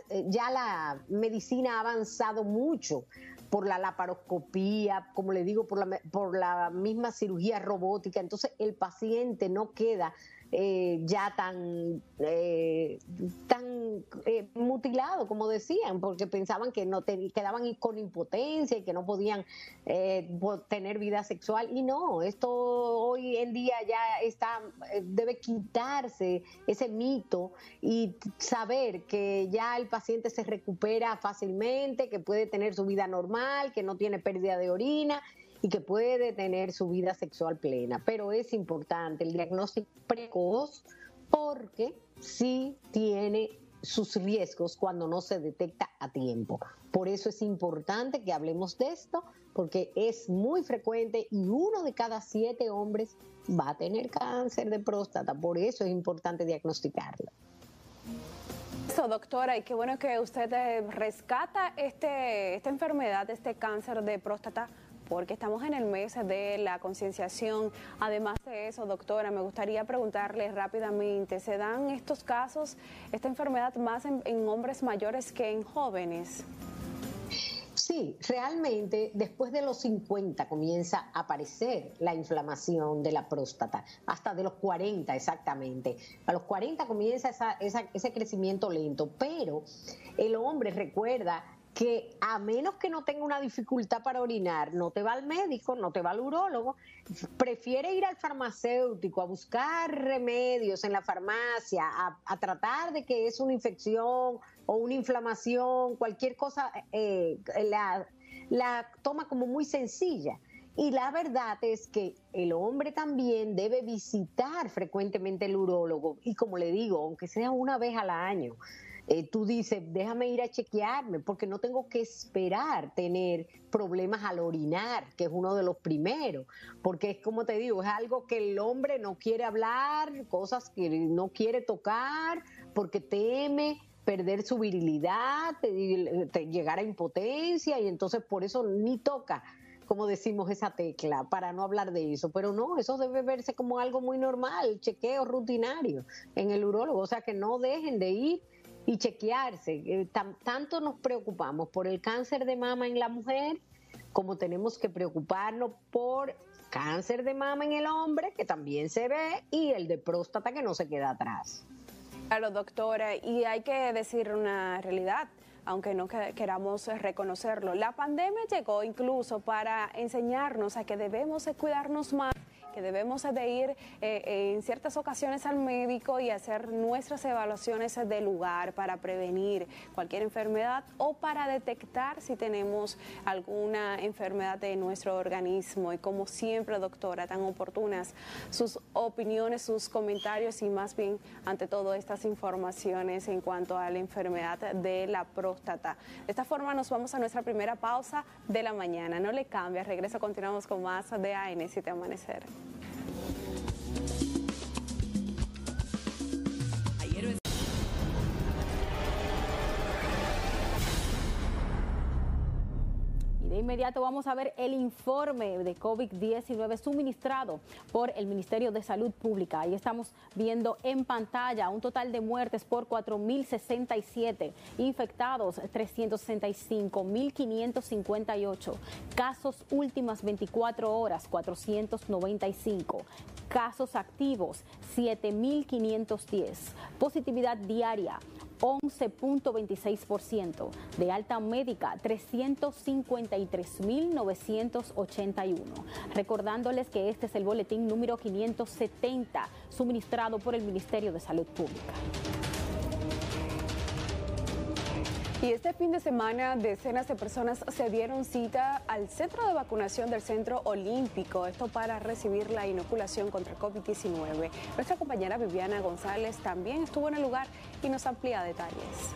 eh, ya la medicina ha avanzado mucho por la laparoscopía, como le digo, por la, por la misma cirugía robótica. Entonces el paciente no queda eh, ya tan, eh, tan eh, mutilado, como decían, porque pensaban que no quedaban con impotencia y que no podían tener vida sexual. Y no, esto hoy en día ya está, debe quitarse ese mito y saber que ya el paciente se recupera fácilmente, que puede tener su vida normal, que no tiene pérdida de orina y que puede tener su vida sexual plena. Pero es importante el diagnóstico precoz porque sí tiene sus riesgos cuando no se detecta a tiempo. Por eso es importante que hablemos de esto, porque es muy frecuente y uno de cada siete hombres va a tener cáncer de próstata. Por eso es importante diagnosticarlo. Eso, doctora, y qué bueno que usted eh, rescata este, esta enfermedad, este cáncer de próstata porque estamos en el mes de la concienciación. Además de eso, doctora, me gustaría preguntarle rápidamente, ¿se dan estos casos, esta enfermedad más en, hombres mayores que en jóvenes? Sí, realmente después de los 50 comienza a aparecer la inflamación de la próstata, hasta de los 40 exactamente. A los 40 comienza ese crecimiento lento, pero el hombre recuerda que a menos que no tenga una dificultad para orinar, no te va al médico, no te va al urólogo, prefiere ir al farmacéutico a buscar remedios en la farmacia, a, tratar de que es una infección o una inflamación, cualquier cosa, eh, la, la toma como muy sencilla. Y la verdad es que el hombre también debe visitar frecuentemente el urólogo y como le digo, aunque sea una vez al año, eh, tú dices, déjame ir a chequearme, porque no tengo que esperar tener problemas al orinar, que es uno de los primeros, porque es como te digo, es algo que el hombre no quiere hablar, cosas que no quiere tocar, porque teme perder su virilidad, llegar a impotencia, y entonces por eso ni toca como decimos, esa tecla, para no hablar de eso. Pero no, eso debe verse como algo muy normal, chequeo rutinario en el urólogo. O sea, que no dejen de ir y chequearse. Eh, tanto nos preocupamos por el cáncer de mama en la mujer como tenemos que preocuparnos por cáncer de mama en el hombre, que también se ve, y el de próstata que no se queda atrás. Claro, doctora, y hay que decir una realidad aunque no queramos reconocerlo. La pandemia llegó incluso para enseñarnos a que debemos cuidarnos más que debemos de ir eh, en ciertas ocasiones al médico y hacer nuestras evaluaciones de lugar para prevenir cualquier enfermedad o para detectar si tenemos alguna enfermedad de nuestro organismo. Y como siempre, doctora, tan oportunas sus opiniones, sus comentarios y más bien, ante todo, estas informaciones en cuanto a la enfermedad de la próstata. De esta forma nos vamos a nuestra primera pausa de la mañana. No le cambia, regreso, continuamos con más de AN7 Amanecer. Thank you. De inmediato vamos a ver el informe de COVID-19 suministrado por el Ministerio de Salud Pública. Ahí estamos viendo en pantalla un total de muertes por 4.067, infectados 365.558, casos últimas 24 horas 495, casos activos 7.510, positividad diaria 11.26%, de alta médica 353.981. Recordándoles que este es el boletín número 570 suministrado por el Ministerio de Salud Pública. Y este fin de semana decenas de personas se dieron cita al centro de vacunación del Centro Olímpico, esto para recibir la inoculación contra COVID-19. Nuestra compañera Viviana González también estuvo en el lugar y nos amplía detalles.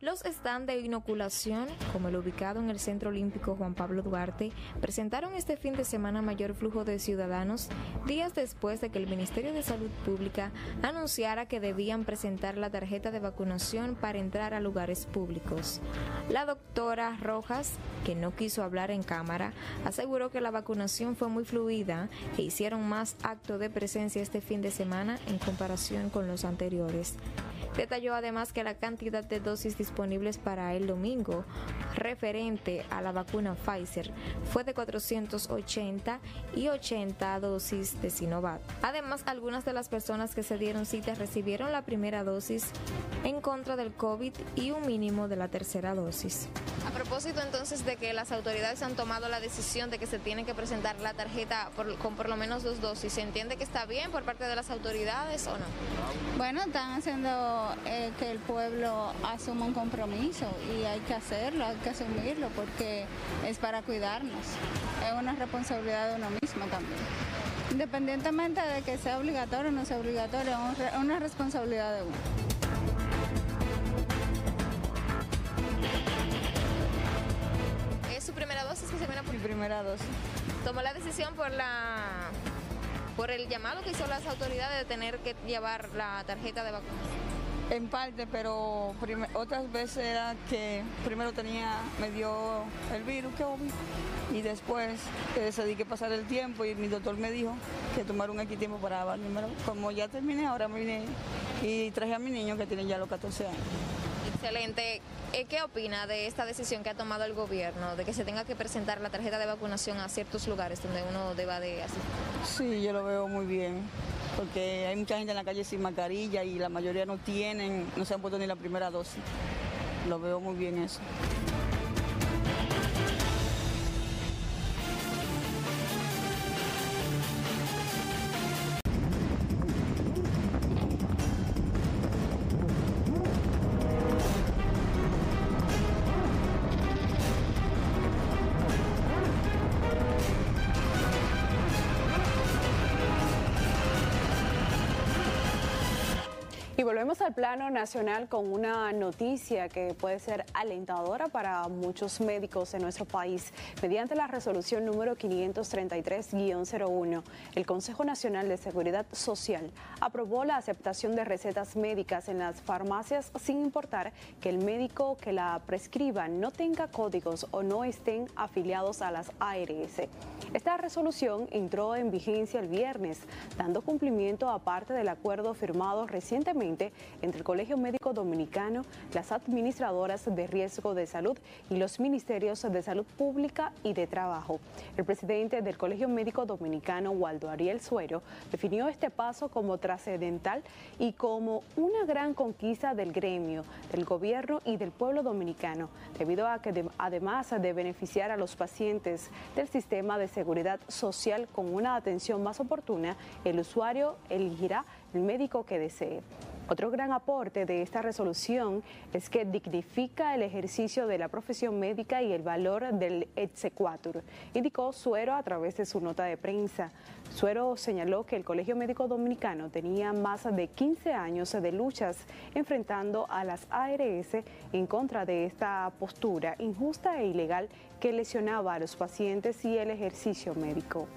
Los stands de inoculación, como el ubicado en el Centro Olímpico Juan Pablo Duarte, presentaron este fin de semana mayor flujo de ciudadanos días después de que el Ministerio de Salud Pública anunciara que debían presentar la tarjeta de vacunación para entrar a lugares públicos. La doctora Rojas, que no quiso hablar en cámara, aseguró que la vacunación fue muy fluida e hicieron más acto de presencia este fin de semana en comparación con los anteriores. Detalló además que la cantidad de dosis disponibles para el domingo referente a la vacuna Pfizer fue de 480 y 80 dosis de Sinovac. Además, algunas de las personas que se dieron cita recibieron la primera dosis en contra del COVID y un mínimo de la tercera dosis. A propósito entonces de que las autoridades han tomado la decisión de que se tiene que presentar la tarjeta con por lo menos dos dosis, ¿se entiende que está bien por parte de las autoridades o no? Bueno, están haciendo eh, que el pueblo asuma un compromiso y hay que hacerlo, hay que asumirlo porque es para cuidarnos. Es una responsabilidad de uno mismo también. Independientemente de que sea obligatorio o no sea obligatorio, es una responsabilidad de uno. Mi primera dosis. ¿Tomó la decisión por la por el llamado que hizo las autoridades de tener que llevar la tarjeta de vacunación? En parte, pero otras veces era que primero tenía, me dio el virus, que obvio, y después eh, decidí que pasar el tiempo y mi doctor me dijo que tomar un X tiempo para número. Como ya terminé, ahora vine y traje a mi niño que tiene ya los 14 años. Excelente. Eh, ¿Qué opina de esta decisión que ha tomado el gobierno de que se tenga que presentar la tarjeta de vacunación a ciertos lugares donde uno deba de asistir? Sí, yo lo veo muy bien porque hay mucha gente en la calle sin mascarilla y la mayoría no tienen, no se han puesto ni la primera dosis. Lo veo muy bien eso. Volvemos al plano nacional con una noticia que puede ser alentadora para muchos médicos en nuestro país. Mediante la resolución número 533-01, el Consejo Nacional de Seguridad Social aprobó la aceptación de recetas médicas en las farmacias sin importar que el médico que la prescriba no tenga códigos o no estén afiliados a las ARS. Esta resolución entró en vigencia el viernes, dando cumplimiento a parte del acuerdo firmado recientemente entre el Colegio Médico Dominicano, las administradoras de riesgo de salud y los ministerios de salud pública y de trabajo. El presidente del Colegio Médico Dominicano, Waldo Ariel Suero, definió este paso como trascendental y como una gran conquista del gremio, del gobierno y del pueblo dominicano, debido a que además de beneficiar a los pacientes del sistema de seguridad social con una atención más oportuna, el usuario elegirá el médico que desee. Otro gran aporte de esta resolución es que dignifica el ejercicio de la profesión médica y el valor del exequatur, indicó Suero a través de su nota de prensa. Suero señaló que el Colegio Médico Dominicano tenía más de 15 años de luchas enfrentando a las ARS en contra de esta postura injusta e ilegal que lesionaba a los pacientes y el ejercicio médico.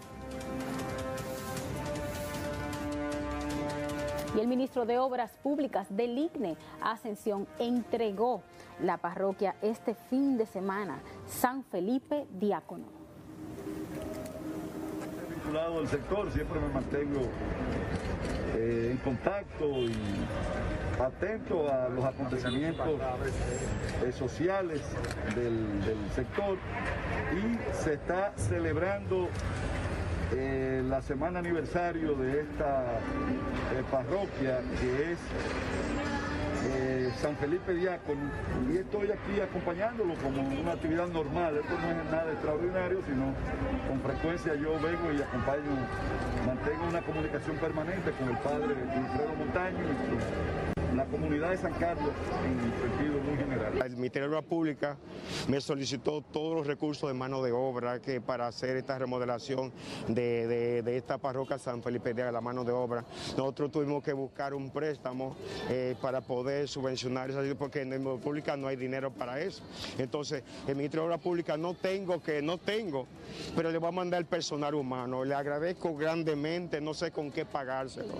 Y el ministro de Obras Públicas del IGNE, Ascensión, entregó la parroquia este fin de semana, San Felipe Diácono. Vinculado al sector, siempre me mantengo eh, en contacto y atento a los acontecimientos eh, sociales del sector y se está celebrando eh, la semana aniversario de esta eh, parroquia que es eh, San Felipe Diácono y estoy aquí acompañándolo como una actividad normal. Esto no es nada extraordinario, sino con frecuencia yo vengo y acompaño, mantengo una comunicación permanente con el padre Wilfredo Montaño la comunidad de San Carlos en sentido muy general. El Ministerio de Obras Públicas me solicitó todos los recursos de mano de obra que para hacer esta remodelación de, esta parroquia San Felipe de la mano de obra. Nosotros tuvimos que buscar un préstamo eh, para poder subvencionar eso, porque en el Obras Públicas no hay dinero para eso. Entonces, el Ministerio de Obras Públicas no tengo que, no tengo, pero le voy a mandar el personal humano. Le agradezco grandemente, no sé con qué pagárselo.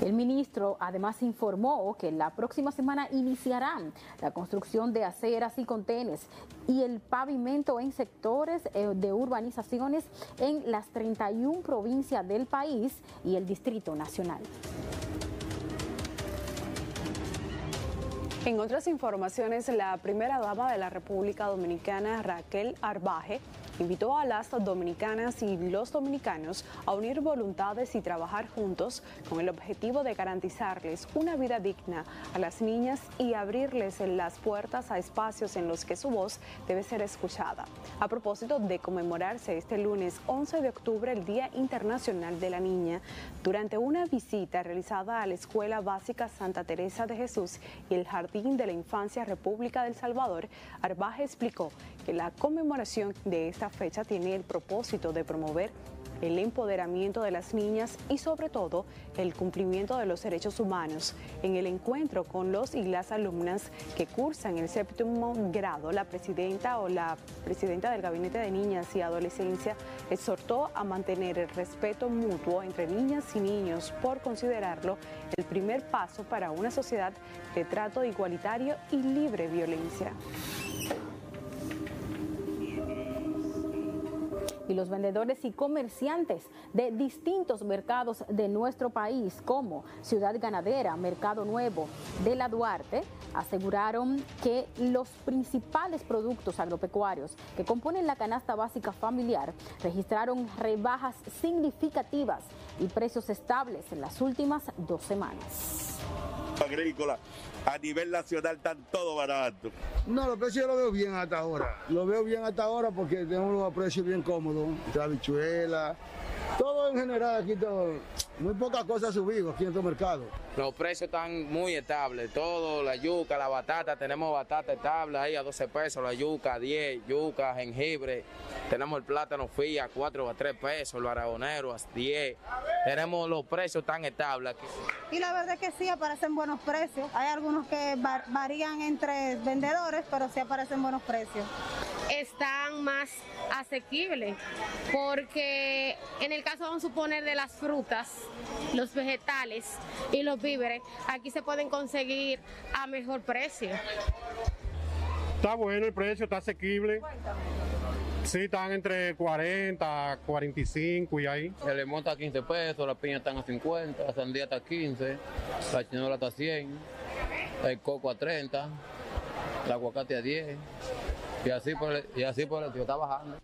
El ministro además informó que la próxima semana iniciarán la construcción de aceras y contenes y el pavimento en sectores eh, de urbanizaciones en las 31 provincias del país y el Distrito Nacional. En otras informaciones, la primera dama de la República Dominicana, Raquel Arbaje, invitó a las dominicanas y los dominicanos a unir voluntades y trabajar juntos con el objetivo de garantizarles una vida digna a las niñas y abrirles las puertas a espacios en los que su voz debe ser escuchada. A propósito de conmemorarse este lunes 11 de octubre el Día Internacional de la Niña, durante una visita realizada a la Escuela Básica Santa Teresa de Jesús y el Jardín de la Infancia República del Salvador, Arbaje explicó la conmemoración de esta fecha tiene el propósito de promover el empoderamiento de las niñas y sobre todo el cumplimiento de los derechos humanos. En el encuentro con los y las alumnas que cursan el séptimo grado, la presidenta o la presidenta del Gabinete de Niñas y Adolescencia exhortó a mantener el respeto mutuo entre niñas y niños por considerarlo el primer paso para una sociedad de trato igualitario y libre violencia. Y los vendedores y comerciantes de distintos mercados de nuestro país, como Ciudad Ganadera, Mercado Nuevo, de la Duarte, aseguraron que los principales productos agropecuarios que componen la canasta básica familiar registraron rebajas significativas y precios estables en las últimas dos semanas. Agrícola a nivel nacional están todo barato. No, los precios lo veo bien hasta ahora. Lo veo bien hasta ahora porque tenemos unos precios bien cómodos. La bichuela, todo en general aquí, todo, muy pocas cosas subido aquí en estos mercados. Los precios están muy estables, todo, la yuca, la batata, tenemos batata estable ahí a 12 pesos, la yuca a 10, yuca, jengibre, tenemos el plátano fía a 4 a 3 pesos, el aragonero a 10, tenemos los precios tan estables aquí. Y la verdad es que sí aparecen buenos precios, hay algunos que varían entre vendedores, pero sí aparecen buenos precios. Están más asequibles, porque en el caso, vamos a suponer, de las frutas, los vegetales y los víveres, aquí se pueden conseguir a mejor precio. Está bueno el precio, está asequible. Sí, están entre 40, 45 y ahí. El limón está a 15 pesos, las piñas están a 50, la sandía está a 15, la chinola está a 100, el coco a 30, el aguacate a 10. Y así por el, y así por el tío está bajando.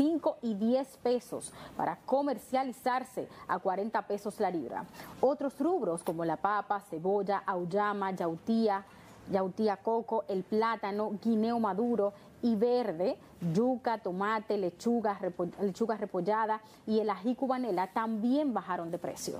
5 y 10 pesos para comercializarse a 40 pesos la libra. Otros rubros como la papa, cebolla, auyama, yautía, yautía coco, el plátano, guineo maduro y verde, yuca, tomate, lechuga, lechuga repollada y el ají cubanela también bajaron de precio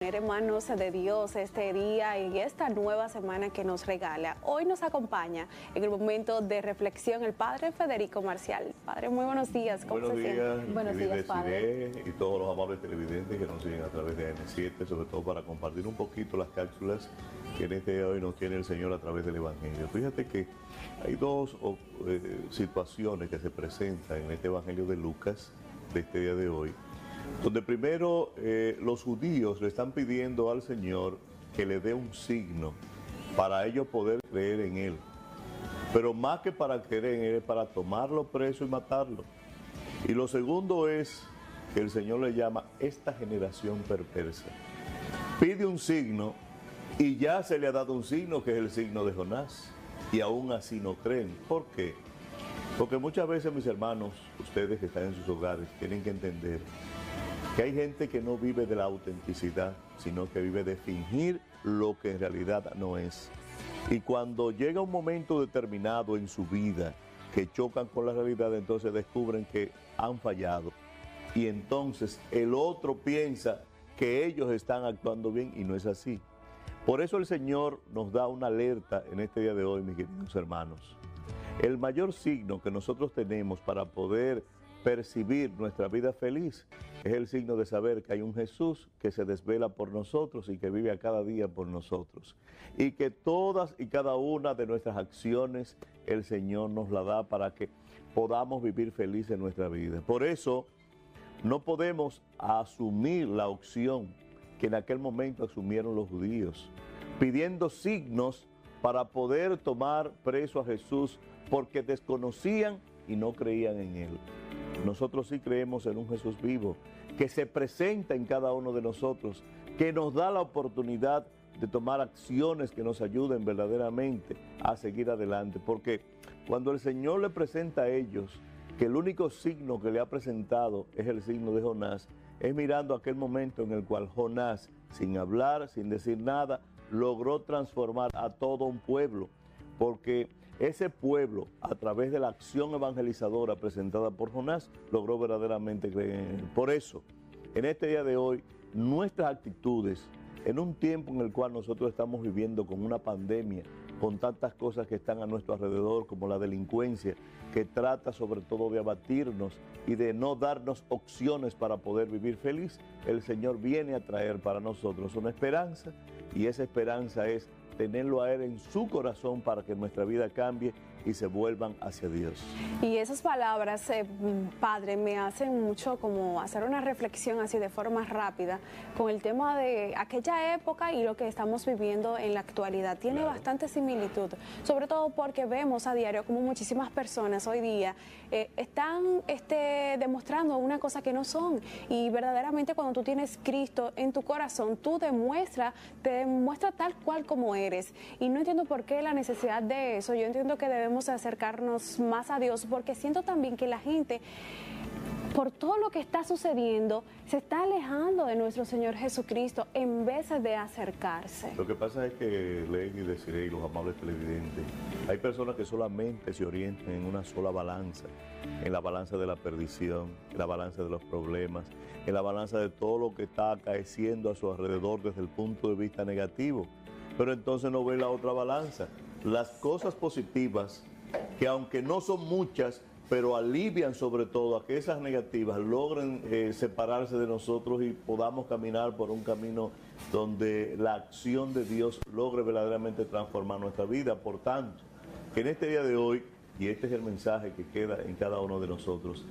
hermanos de Dios este día y esta nueva semana que nos regala. Hoy nos acompaña en el momento de reflexión el Padre Federico Marcial. Padre, muy buenos días. ¿Cómo buenos días, buenos días, Padre. Y todos los amables televidentes que nos siguen a través de N7, sobre todo para compartir un poquito las cápsulas que en este día hoy nos tiene el Señor a través del Evangelio. Fíjate que hay dos eh, situaciones que se presentan en este Evangelio de Lucas de este día de hoy donde primero eh, los judíos le están pidiendo al Señor que le dé un signo para ellos poder creer en Él. Pero más que para creer en Él, es para tomarlo preso y matarlo. Y lo segundo es que el Señor le llama esta generación perversa. Pide un signo Y ya se le ha dado un signo que es el signo de Jonás. Y aún así no creen. ¿Por qué? Porque muchas veces mis hermanos, ustedes que están en sus hogares, tienen que entender que hay gente que no vive de la autenticidad, sino que vive de fingir lo que en realidad no es. Y cuando llega un momento determinado en su vida que chocan con la realidad, entonces descubren que han fallado. Y entonces el otro piensa que ellos están actuando bien y no es así. Por eso el Señor nos da una alerta en este día de hoy, mis queridos hermanos. El mayor signo que nosotros tenemos para poder percibir nuestra vida feliz es el signo de saber que hay un Jesús que se desvela por nosotros y que vive a cada día por nosotros. Y que todas y cada una de nuestras acciones el Señor nos la da para que podamos vivir feliz en nuestra vida. Por eso no podemos asumir la opción que en aquel momento asumieron los judíos, pidiendo signos para poder tomar preso a Jesús porque desconocían y no creían en Él. Nosotros sí creemos en un Jesús vivo, que se presenta en cada uno de nosotros, que nos da la oportunidad de tomar acciones que nos ayuden verdaderamente a seguir adelante. Porque cuando el Señor le presenta a ellos que el único signo que le ha presentado es el signo de Jonás, es mirando aquel momento en el cual Jonás, sin hablar, sin decir nada, logró transformar a todo un pueblo. Porque ese pueblo, a través de la acción evangelizadora presentada por Jonás, logró verdaderamente creer en él. Por eso, en este día de hoy, nuestras actitudes, en un tiempo en el cual nosotros estamos viviendo con una pandemia, con tantas cosas que están a nuestro alrededor, como la delincuencia, que trata sobre todo de abatirnos y de no darnos opciones para poder vivir feliz, el Señor viene a traer para nosotros una esperanza y esa esperanza es tenerlo a Él en su corazón para que nuestra vida cambie y se vuelvan hacia Dios. Y esas palabras, eh, Padre, me hacen mucho como hacer una reflexión así de forma rápida con el tema de aquella época y lo que estamos viviendo en la actualidad. Tiene bastante similitud, sobre todo porque vemos a diario como muchísimas personas hoy día eh, están este, demostrando una cosa que no son. Y verdaderamente cuando tú tienes Cristo en tu corazón, tú demuestras, te demuestra tal cual como eres. Y no entiendo por qué la necesidad de eso. Yo entiendo que debemos acercarnos más a Dios porque siento también que la gente por todo lo que está sucediendo, se está alejando de nuestro Señor Jesucristo en vez de acercarse. Lo que pasa es que, Lady, deciré y los amables televidentes, hay personas que solamente se orientan en una sola balanza, en la balanza de la perdición, en la balanza de los problemas, en la balanza de todo lo que está acaeciendo a su alrededor desde el punto de vista negativo. Pero entonces no ve la otra balanza. Las cosas positivas que aunque no son muchas, pero alivian sobre todo a que esas negativas logren eh, separarse de nosotros y podamos caminar por un camino donde la acción de Dios logre verdaderamente transformar nuestra vida. Por tanto, que en este día de hoy, y este es el mensaje que queda en cada uno de nosotros,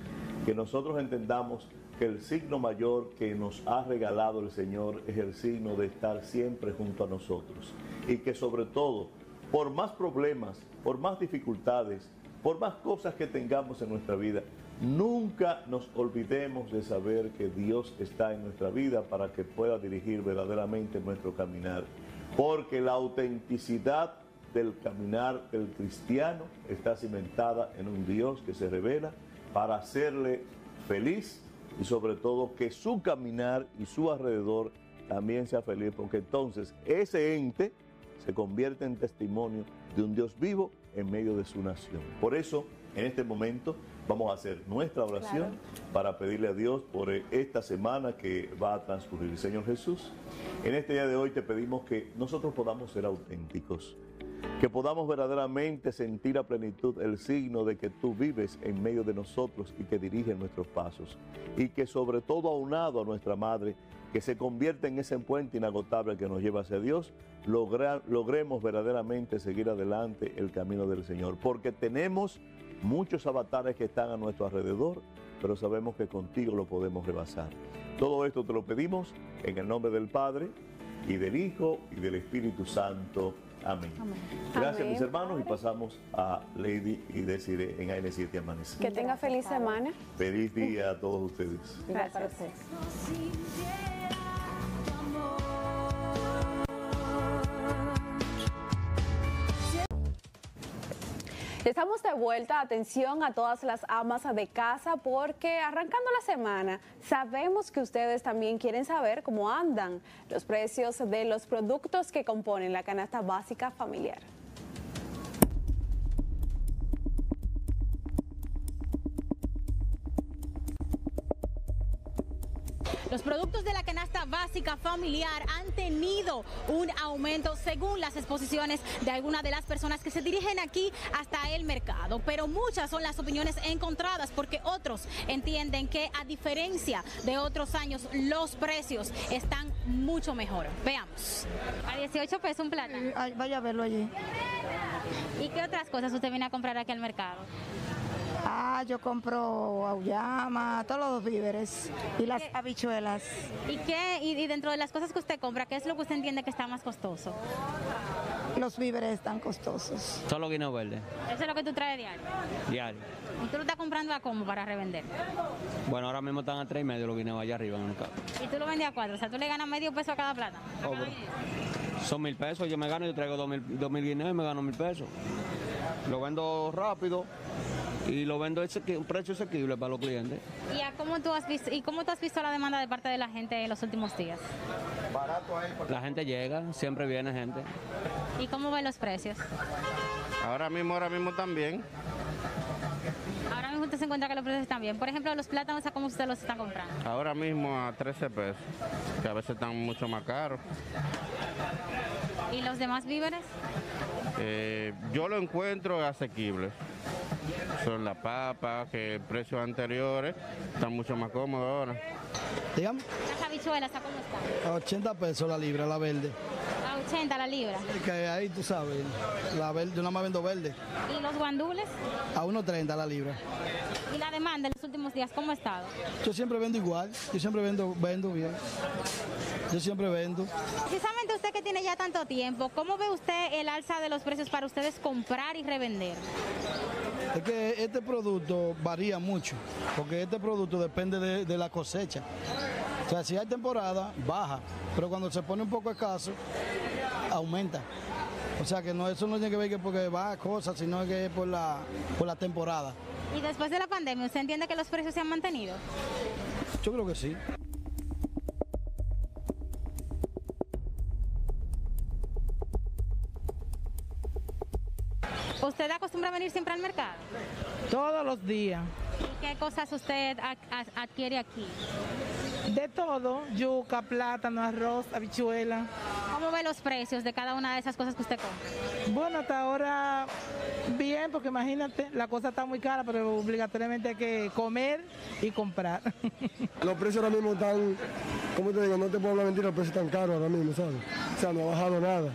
que nosotros entendamos que el signo mayor que nos ha regalado el Señor es el signo de estar siempre junto a nosotros y que sobre todo por más problemas, por más dificultades, por más cosas que tengamos en nuestra vida, nunca nos olvidemos de saber que Dios está en nuestra vida para que pueda dirigir verdaderamente nuestro caminar. Porque la autenticidad del caminar del cristiano está cimentada en un Dios que se revela para hacerle feliz y sobre todo que su caminar y su alrededor también sea feliz, porque entonces ese ente se convierte en testimonio de un Dios vivo en medio de su nación. Por eso, en este momento, vamos a hacer nuestra oración para pedirle a Dios por esta semana que va a transcurrir. Señor Jesús, en este día de hoy te pedimos que nosotros podamos ser auténticos, que podamos verdaderamente sentir a plenitud el signo de que tú vives en medio de nosotros y que diriges nuestros pasos, y que sobre todo aunado a nuestra Madre, que se convierte en ese puente inagotable que nos lleva hacia Dios, logremos verdaderamente seguir adelante el camino del Señor. Porque tenemos muchos avatares que están a nuestro alrededor, pero sabemos que contigo lo podemos rebasar. Todo esto te lo pedimos en el nombre del Padre y del Hijo y del Espíritu Santo. Amén. Gracias mis hermanos y pasamos a Lady y Desiree en AN7 Amanecer. Que tenga feliz semana. Feliz día a todos ustedes. Gracias. Estamos de vuelta, atención a todas las amas de casa porque arrancando la semana sabemos que ustedes también quieren saber cómo andan los precios de los productos que componen la canasta básica familiar. Los productos de la canasta básica familiar han tenido un aumento según las exposiciones de algunas de las personas que se dirigen aquí hasta el mercado, pero muchas son las opiniones encontradas porque otros entienden que a diferencia de otros años los precios están mucho mejor. Veamos. A 18 pesos un plátano. vaya a verlo allí. ¿Y qué otras cosas usted viene a comprar aquí al mercado? Ah, yo compro auyama, todos los víveres y las habichuelas. ¿Y qué? Y, dentro de las cosas que usted compra, ¿qué es lo que usted entiende que está más costoso? Los víveres están costosos. Solo guineo verde. ¿Eso es lo que tú traes diario? Diario. ¿Y tú lo estás comprando a cómo para revender? Bueno, ahora mismo están a tres y medio los guineos allá arriba en el carro. ¿Y tú lo vendes a cuatro? O sea, tú le ganas medio peso a cada plata. Son mil pesos, yo me gano, yo traigo dos mil, dos mil guineos y me gano mil pesos. Lo vendo rápido, y lo vendo a un precio asequible para los clientes. ¿Y, cómo tú has visto, ¿Y cómo tú has visto la demanda de parte de la gente en los últimos días? La gente llega, siempre viene gente. ¿Y cómo ven los precios? Ahora mismo, ahora mismo también. Ahora mismo usted se encuentra que los precios están bien. Por ejemplo, los plátanos, ¿a cómo usted los está comprando? Ahora mismo a 13 pesos, que a veces están mucho más caros. ¿Y los demás víveres? Eh, yo lo encuentro asequible son las papas, que precios anteriores están mucho más cómodos ahora. Dígame. Las habichuelas, ¿a cómo están? A 80 pesos la libra, la verde. A 80 la libra. que ahí tú sabes, la verde, yo nada más vendo verde. ¿Y los guandules? A 1.30 la libra. ¿Y la demanda en los últimos días cómo ha estado? Yo siempre vendo igual, yo siempre vendo, vendo bien. Yo siempre vendo. Precisamente usted que tiene ya tanto tiempo, ¿cómo ve usted el alza de los precios para ustedes comprar y revender? Es que este producto varía mucho, porque este producto depende de, la cosecha. O sea, si hay temporada, baja, pero cuando se pone un poco escaso, aumenta. O sea que no, eso no tiene que ver que porque va a cosas, sino que es por la, por la temporada. ¿Y después de la pandemia, usted entiende que los precios se han mantenido? Yo creo que sí. ¿Usted acostumbra a venir siempre al mercado? Todos los días. ¿Y qué cosas usted adquiere aquí? De todo, yuca, plátano, arroz, habichuela. ¿Cómo ve los precios de cada una de esas cosas que usted compra? Bueno, hasta ahora bien, porque imagínate, la cosa está muy cara, pero obligatoriamente hay que comer y comprar. <laughs> Los precios ahora mismo están, como te digo, no te puedo hablar mentira, los precios están caros ahora mismo, ¿sabes? O sea, no ha bajado nada.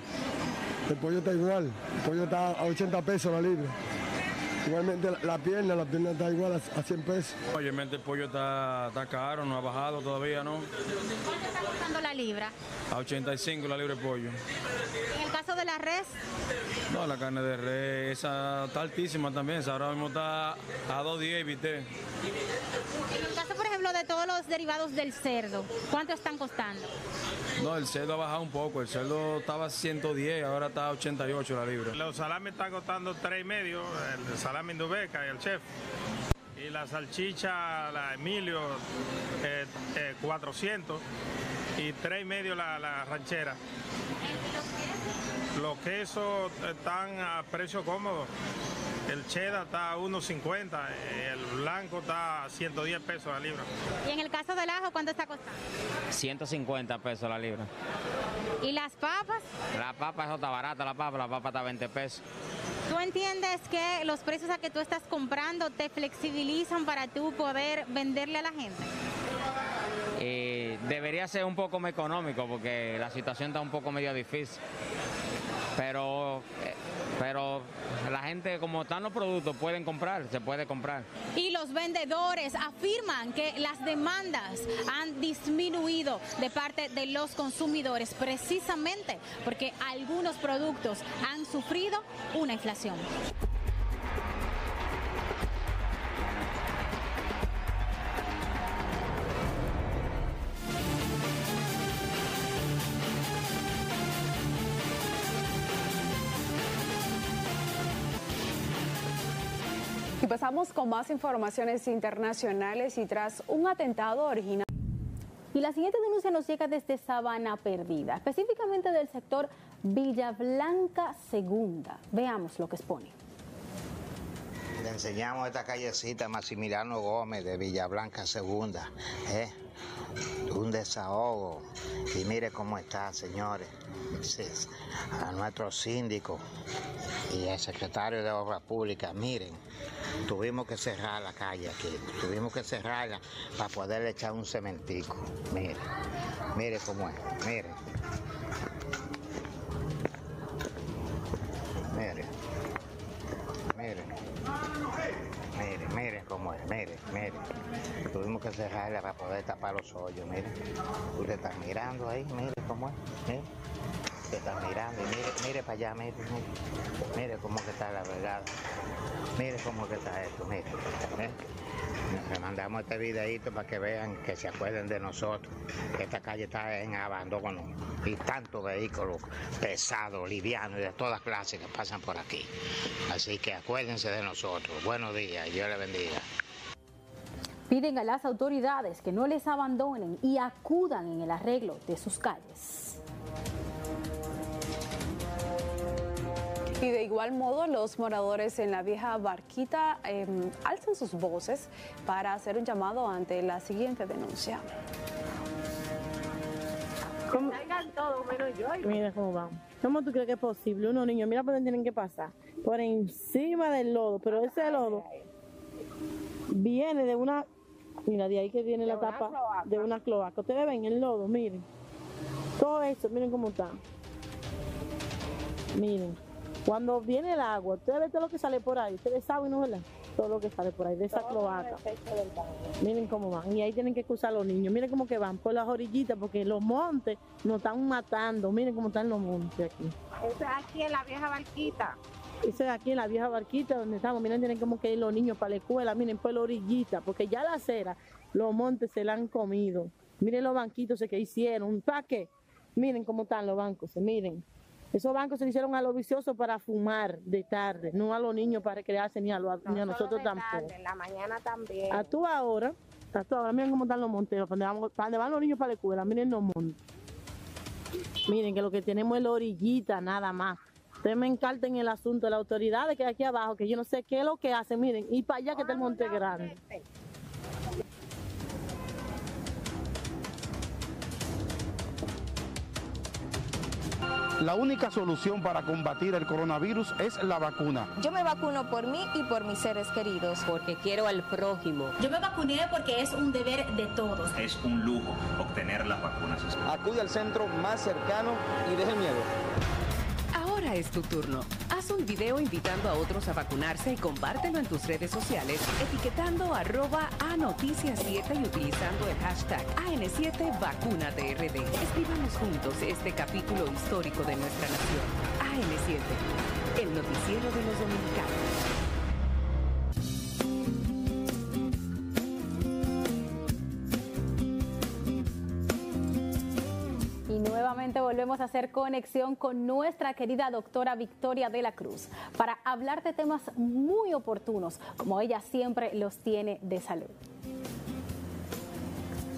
El pollo está igual, el pollo está a 80 pesos la libra. Igualmente la, pierna, la pierna está igual a, 100 pesos. Obviamente el pollo está, está, caro, no ha bajado todavía, ¿no? ¿Cuánto está costando la libra? A 85 la libra de pollo. ¿En el caso de la res? No, la carne de res esa está altísima también, ahora mismo está a 2.10 viste. En el caso, por ejemplo, de todos los derivados del cerdo, ¿cuánto están costando? No, el cerdo ha bajado un poco. El cerdo estaba a 110, ahora está a 88 la libra. Los salames están costando 3,5, el salame Indubeca y el chef. Y la salchicha, la Emilio, 400 eh, eh, y 3,5 la, la ranchera. Los quesos están a precio cómodo. El cheddar está a 1.50, el blanco está a 110 pesos la libra. ¿Y en el caso del ajo cuánto está costando? 150 pesos la libra. ¿Y las papas? La papa es otra barata, la papa, la papa está a 20 pesos. ¿Tú entiendes que los precios a que tú estás comprando te flexibilizan para tú poder venderle a la gente? Eh, debería ser un poco más económico porque la situación está un poco medio difícil. Pero eh, pero la gente, como están los productos, pueden comprar, se puede comprar. Y los vendedores afirman que las demandas han disminuido de parte de los consumidores, precisamente porque algunos productos han sufrido una inflación. Pasamos con más informaciones internacionales y tras un atentado original. Y la siguiente denuncia nos llega desde Sabana Perdida, específicamente del sector Villa Blanca Segunda. Veamos lo que expone. Le enseñamos esta callecita Maximiliano Gómez de Villa Blanca Segunda. ¿eh? Un desahogo. Y mire cómo está, señores. A nuestro síndico y el secretario de Obras Públicas, miren, tuvimos que cerrar la calle aquí, tuvimos que cerrarla para poder echar un cementico. Mire, mire cómo es, mire. Mire, mire cómo es, mire, mire. Tuvimos que cerrarla para poder tapar los hoyos, mire. Usted está mirando ahí, mire cómo es, mire. Usted está mirando y mire, mire para allá, mire, mire. Cómo que está la verdad. Mire cómo que está esto, mire. ¿eh? Le mandamos este videito para que vean, que se acuerden de nosotros, que esta calle está en abandono y tantos vehículos pesados, livianos y de todas clases que pasan por aquí. Así que acuérdense de nosotros. Buenos días Dios les bendiga. Piden a las autoridades que no les abandonen y acudan en el arreglo de sus calles. Y de igual modo, los moradores en la vieja barquita em, alzan sus voces para hacer un llamado ante la siguiente denuncia. ¿Cómo? Mira cómo vamos. ¿Cómo tú crees que es posible? Unos niños, mira por dónde tienen que pasar. Por encima del lodo, pero ese lodo viene de una. Mira, de ahí que viene la tapa de una cloaca. Ustedes ven el lodo, miren. Todo eso, miren cómo está. Miren. Cuando viene el agua, ustedes ven todo lo que sale por ahí, ustedes saben, ¿no verdad? Todo lo que sale por ahí, de esa cloaca. Miren cómo van. Y ahí tienen que cruzar los niños. Miren cómo que van por las orillitas, porque los montes nos están matando. Miren cómo están los montes aquí. Eso es aquí en la vieja barquita. Eso es aquí en la vieja barquita donde estamos. Miren, tienen como que ir los niños para la escuela. Miren, por la orillita, porque ya la acera, los montes se la han comido. Miren los banquitos que hicieron. ¿Para qué? Miren cómo están los bancos, miren. Esos bancos se hicieron a los viciosos para fumar de tarde, no a los niños para recrearse ni a, los, ni a nosotros tampoco. en la mañana también. A tú ahora, a tú ahora, miren cómo están los monteros, para donde, van los niños para la escuela, miren los montes. Miren que lo que tenemos es la orillita, nada más. Ustedes me encarten el asunto de las autoridades que hay aquí abajo, que yo no sé qué es lo que hacen, miren, y para allá que está el Monte Grande. La única solución para combatir el coronavirus es la vacuna. Yo me vacuno por mí y por mis seres queridos. Porque quiero al prójimo. Yo me vacuné porque es un deber de todos. Es un lujo obtener las vacunas. Acude al centro más cercano y deje el miedo. Ahora es tu turno. Haz un video invitando a otros a vacunarse y compártelo en tus redes sociales etiquetando arroba a noticias 7 y utilizando el hashtag AN7VacunaTRD. Escribamos juntos este capítulo histórico de nuestra nación. AN7, el noticiero de los dominicanos. Volvemos a hacer conexión con nuestra querida doctora Victoria de la Cruz para hablar de temas muy oportunos, como ella siempre los tiene de salud.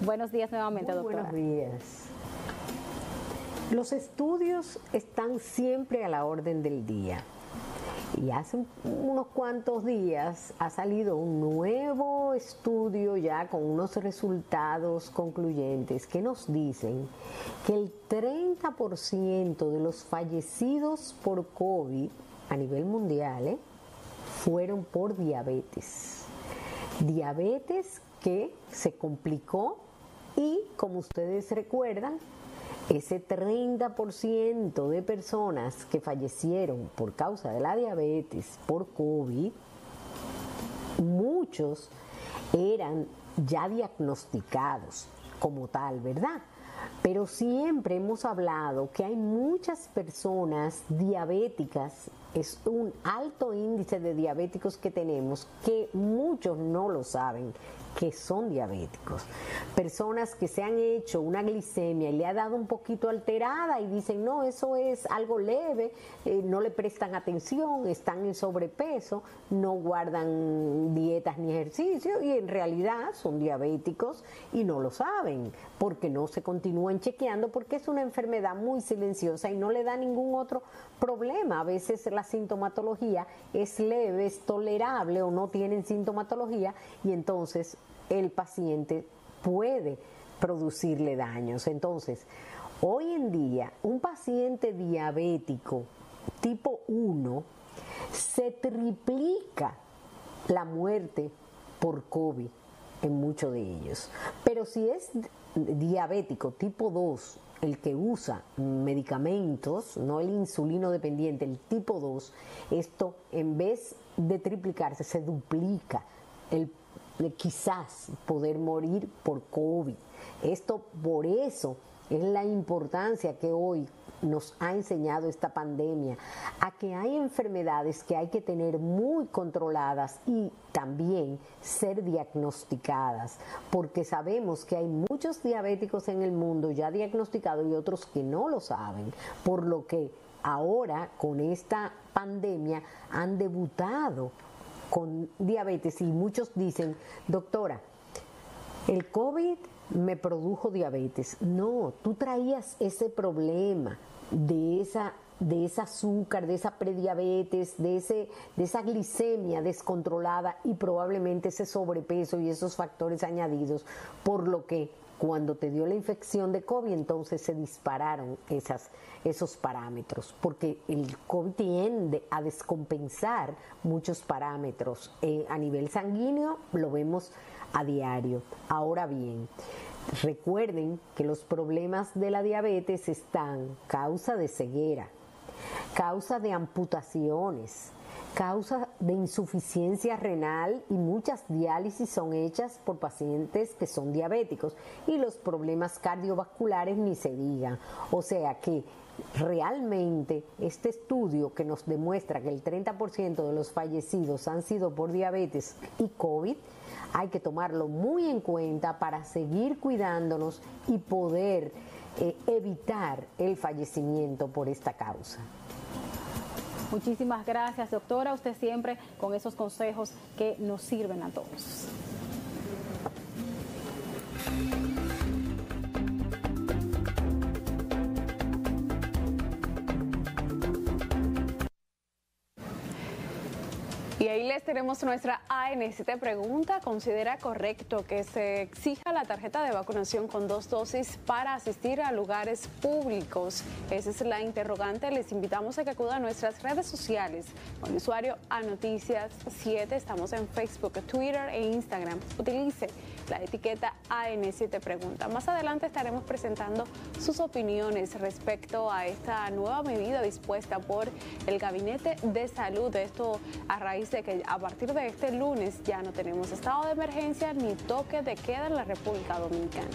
Buenos días nuevamente, doctora. Buenos días. Los estudios están siempre a la orden del día. Y hace unos cuantos días ha salido un nuevo estudio ya con unos resultados concluyentes que nos dicen que el 30% de los fallecidos por COVID a nivel mundial ¿eh? fueron por diabetes. Diabetes que se complicó y, como ustedes recuerdan, ese 30% de personas que fallecieron por causa de la diabetes, por COVID, muchos eran ya diagnosticados como tal, ¿verdad? Pero siempre hemos hablado que hay muchas personas diabéticas es un alto índice de diabéticos que tenemos que muchos no lo saben que son diabéticos. Personas que se han hecho una glicemia y le ha dado un poquito alterada y dicen, no, eso es algo leve, eh, no le prestan atención, están en sobrepeso, no guardan dietas ni ejercicio y en realidad son diabéticos y no lo saben porque no se continúan chequeando porque es una enfermedad muy silenciosa y no le da ningún otro problema. A veces la sintomatología es leve, es tolerable o no tienen sintomatología y entonces el paciente puede producirle daños. Entonces, hoy en día, un paciente diabético tipo 1 se triplica la muerte por COVID en muchos de ellos. Pero si es diabético tipo 2, el que usa medicamentos, no el insulino dependiente, el tipo 2, esto en vez de triplicarse se duplica el quizás poder morir por COVID. Esto por eso es la importancia que hoy nos ha enseñado esta pandemia, a que hay enfermedades que hay que tener muy controladas y también ser diagnosticadas, porque sabemos que hay muchos diabéticos en el mundo ya diagnosticados y otros que no lo saben, por lo que ahora con esta pandemia han debutado con diabetes y muchos dicen, doctora, el COVID me produjo diabetes. No, tú traías ese problema de esa de ese azúcar, de esa prediabetes, de, ese, de esa glicemia descontrolada y probablemente ese sobrepeso y esos factores añadidos, por lo que cuando te dio la infección de COVID, entonces se dispararon esos parámetros, porque el COVID tiende a descompensar muchos parámetros. Eh, a nivel sanguíneo lo vemos a diario. Ahora bien, recuerden que los problemas de la diabetes están causa de ceguera, causa de amputaciones, causa de insuficiencia renal y muchas diálisis son hechas por pacientes que son diabéticos y los problemas cardiovasculares ni se digan. O sea que realmente este estudio que nos demuestra que el 30% de los fallecidos han sido por diabetes y COVID, hay que tomarlo muy en cuenta para seguir cuidándonos y poder eh, evitar el fallecimiento por esta causa. Muchísimas gracias, doctora. Usted siempre con esos consejos que nos sirven a todos. Y ahí les tenemos nuestra ANST pregunta. ¿Considera correcto que se exija la tarjeta de vacunación con dos dosis para asistir a lugares públicos? Esa es la interrogante. Les invitamos a que acudan a nuestras redes sociales con usuario a Noticias 7. Estamos en Facebook, Twitter e Instagram. Utilice la etiqueta AN7 Pregunta. Más adelante estaremos presentando sus opiniones respecto a esta nueva medida dispuesta por el Gabinete de Salud. Esto a raíz de que a partir de este lunes ya no tenemos estado de emergencia ni toque de queda en la República Dominicana.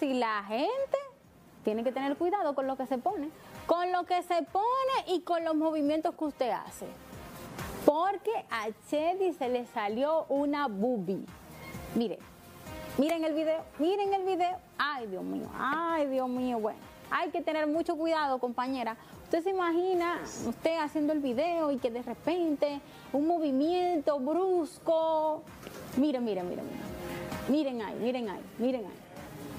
Y la gente tiene que tener cuidado con lo que se pone, con lo que se pone y con los movimientos que usted hace. Porque a Chedi se le salió una boobie. Mire, miren el video, miren el video. Ay, Dios mío, ay, Dios mío, bueno. Hay que tener mucho cuidado, compañera. Usted se imagina usted haciendo el video y que de repente un movimiento brusco. Miren, miren, miren, miren. Miren ahí, miren ahí, miren ahí.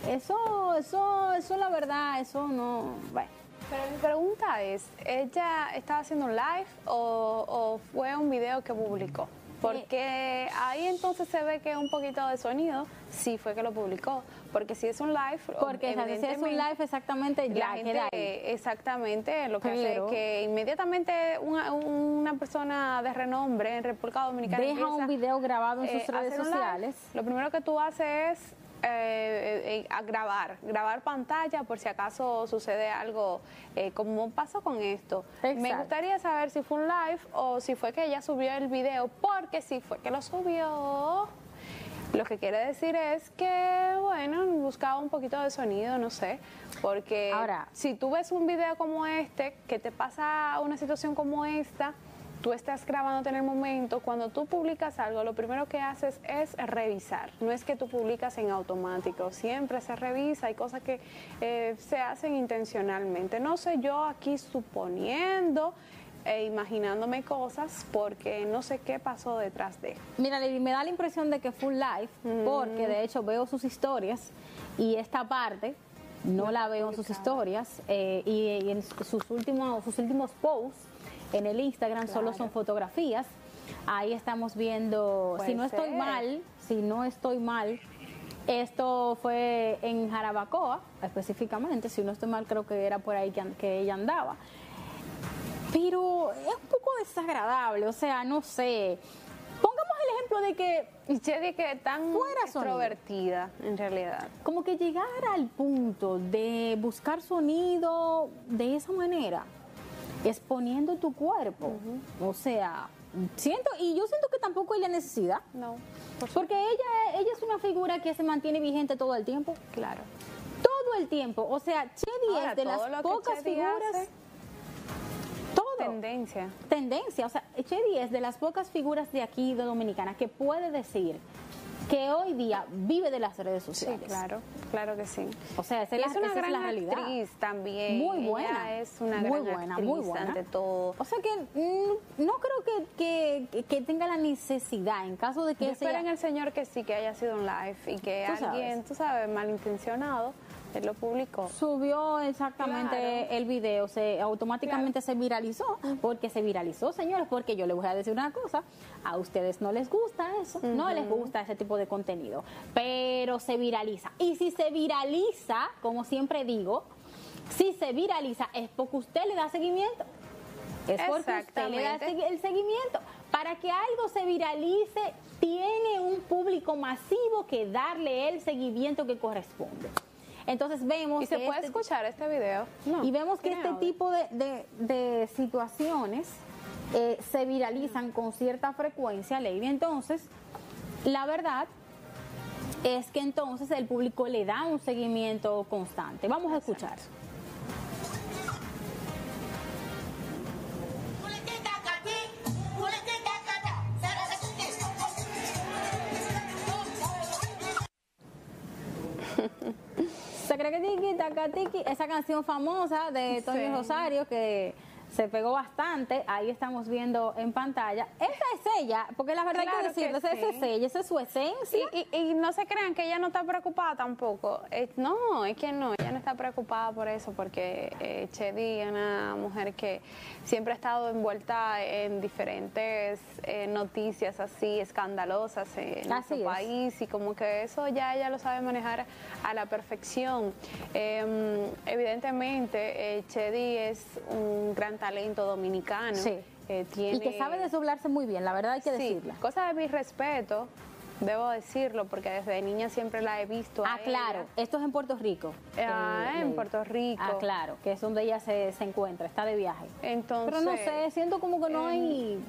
Eso, eso, eso la verdad, eso no. Bueno. Pero mi pregunta es, ¿ella estaba haciendo un live o, fue un video que publicó? Porque ahí entonces se ve que un poquito de sonido sí fue que lo publicó. Porque si es un live, porque si es un live exactamente ya queda ahí. Exactamente, lo que hace es que inmediatamente una, persona de renombre en República Dominicana deja un video grabado en sus eh, redes sociales. lo primero que tú haces es eh, eh, a grabar, grabar pantalla por si acaso sucede algo eh, como pasó con esto. Me gustaría saber si fue un live o si fue que ella subió el video, porque si fue que lo subió, lo que quiere decir es que, bueno, buscaba un poquito de sonido, no sé, porque Ahora, si tú ves un video como este, que te pasa una situación como esta, tú estás grabando en el momento, cuando tú publicas algo, lo primero que haces es revisar. No es que tú publicas en automático, siempre se revisa, hay cosas que eh, se hacen intencionalmente. No sé yo aquí suponiendo e imaginándome cosas porque no sé qué pasó detrás de. Mira, me da la impresión de que fue un live, porque de hecho veo sus historias y esta parte no la veo en sus historias eh, y, en sus últimos, sus últimos posts en el Instagram solo son fotografías. Ahí estamos viendo, si no estoy mal, si no estoy mal, esto fue en Jarabacoa, específicamente, si no estoy mal, creo que era por ahí que, ella andaba. Pero es un poco desagradable, o sea, no sé. Pongamos el ejemplo de que de que tan fuera extrovertida en realidad. Como que llegar al punto de buscar sonido de esa manera exponiendo tu cuerpo. O sea, siento, y yo siento que tampoco hay la necesidad. No. porque ella, ella es una figura que se mantiene vigente todo el tiempo. Claro. Todo el tiempo. O sea, Chedi es de las pocas figuras. todo. Tendencia. Tendencia. O sea, Chedi es de las pocas figuras de aquí de Dominicana que puede decir que hoy día vive de las redes sociales. Sí, claro, claro que sí. O sea, esa, es, una gran realidad. actriz también. Muy buena. es una muy gran buena, muy buena. ante todo. O sea que mm, no creo que, que, tenga la necesidad en caso de que Espera en el señor que sí, que haya sido un live y que alguien, tú sabes, malintencionado lo publicó. Subió exactamente el video, se automáticamente se viralizó, porque se viralizó, señores, porque yo les voy a decir una cosa, a ustedes no les gusta eso, no les gusta ese tipo de contenido, pero se viraliza. Y si se viraliza, como siempre digo, si se viraliza es porque usted le da seguimiento. Es porque usted le da el seguimiento. Para que algo se viralice, tiene un público masivo que darle el seguimiento que corresponde. Entonces vemos... ¿Y se puede este escuchar este video? y vemos que este tipo de, situaciones eh, se viralizan con cierta frecuencia, Lady. Entonces, la verdad es que entonces el público le da un seguimiento constante. Vamos a escuchar. <laughs> esa canción famosa de Tony Rosario que se pegó bastante, ahí estamos viendo en pantalla. Esa es ella, porque la verdad que decirlo, esa es ella, esa es su esencia. Y, no se crean que ella no está preocupada tampoco. Eh, no, es que no, no está preocupada por eso, porque eh, Chedi es una mujer que siempre ha estado envuelta en diferentes eh, noticias así escandalosas en nuestro país y como que eso ya ella lo sabe manejar a la perfección. Em, evidentemente, Chedi es un gran talento dominicano. Sí. Eh, y que sabe desdoblarse muy bien, la verdad hay que sí, decirla. Cosa de mi respeto, debo decirlo, porque desde niña siempre la he visto. Ah, claro, esto es en Puerto Rico. Ah, eh, en Puerto Rico. Ah, claro, que es donde ella se, se encuentra, está de viaje. Entonces. Pero no sé, siento como que no hay.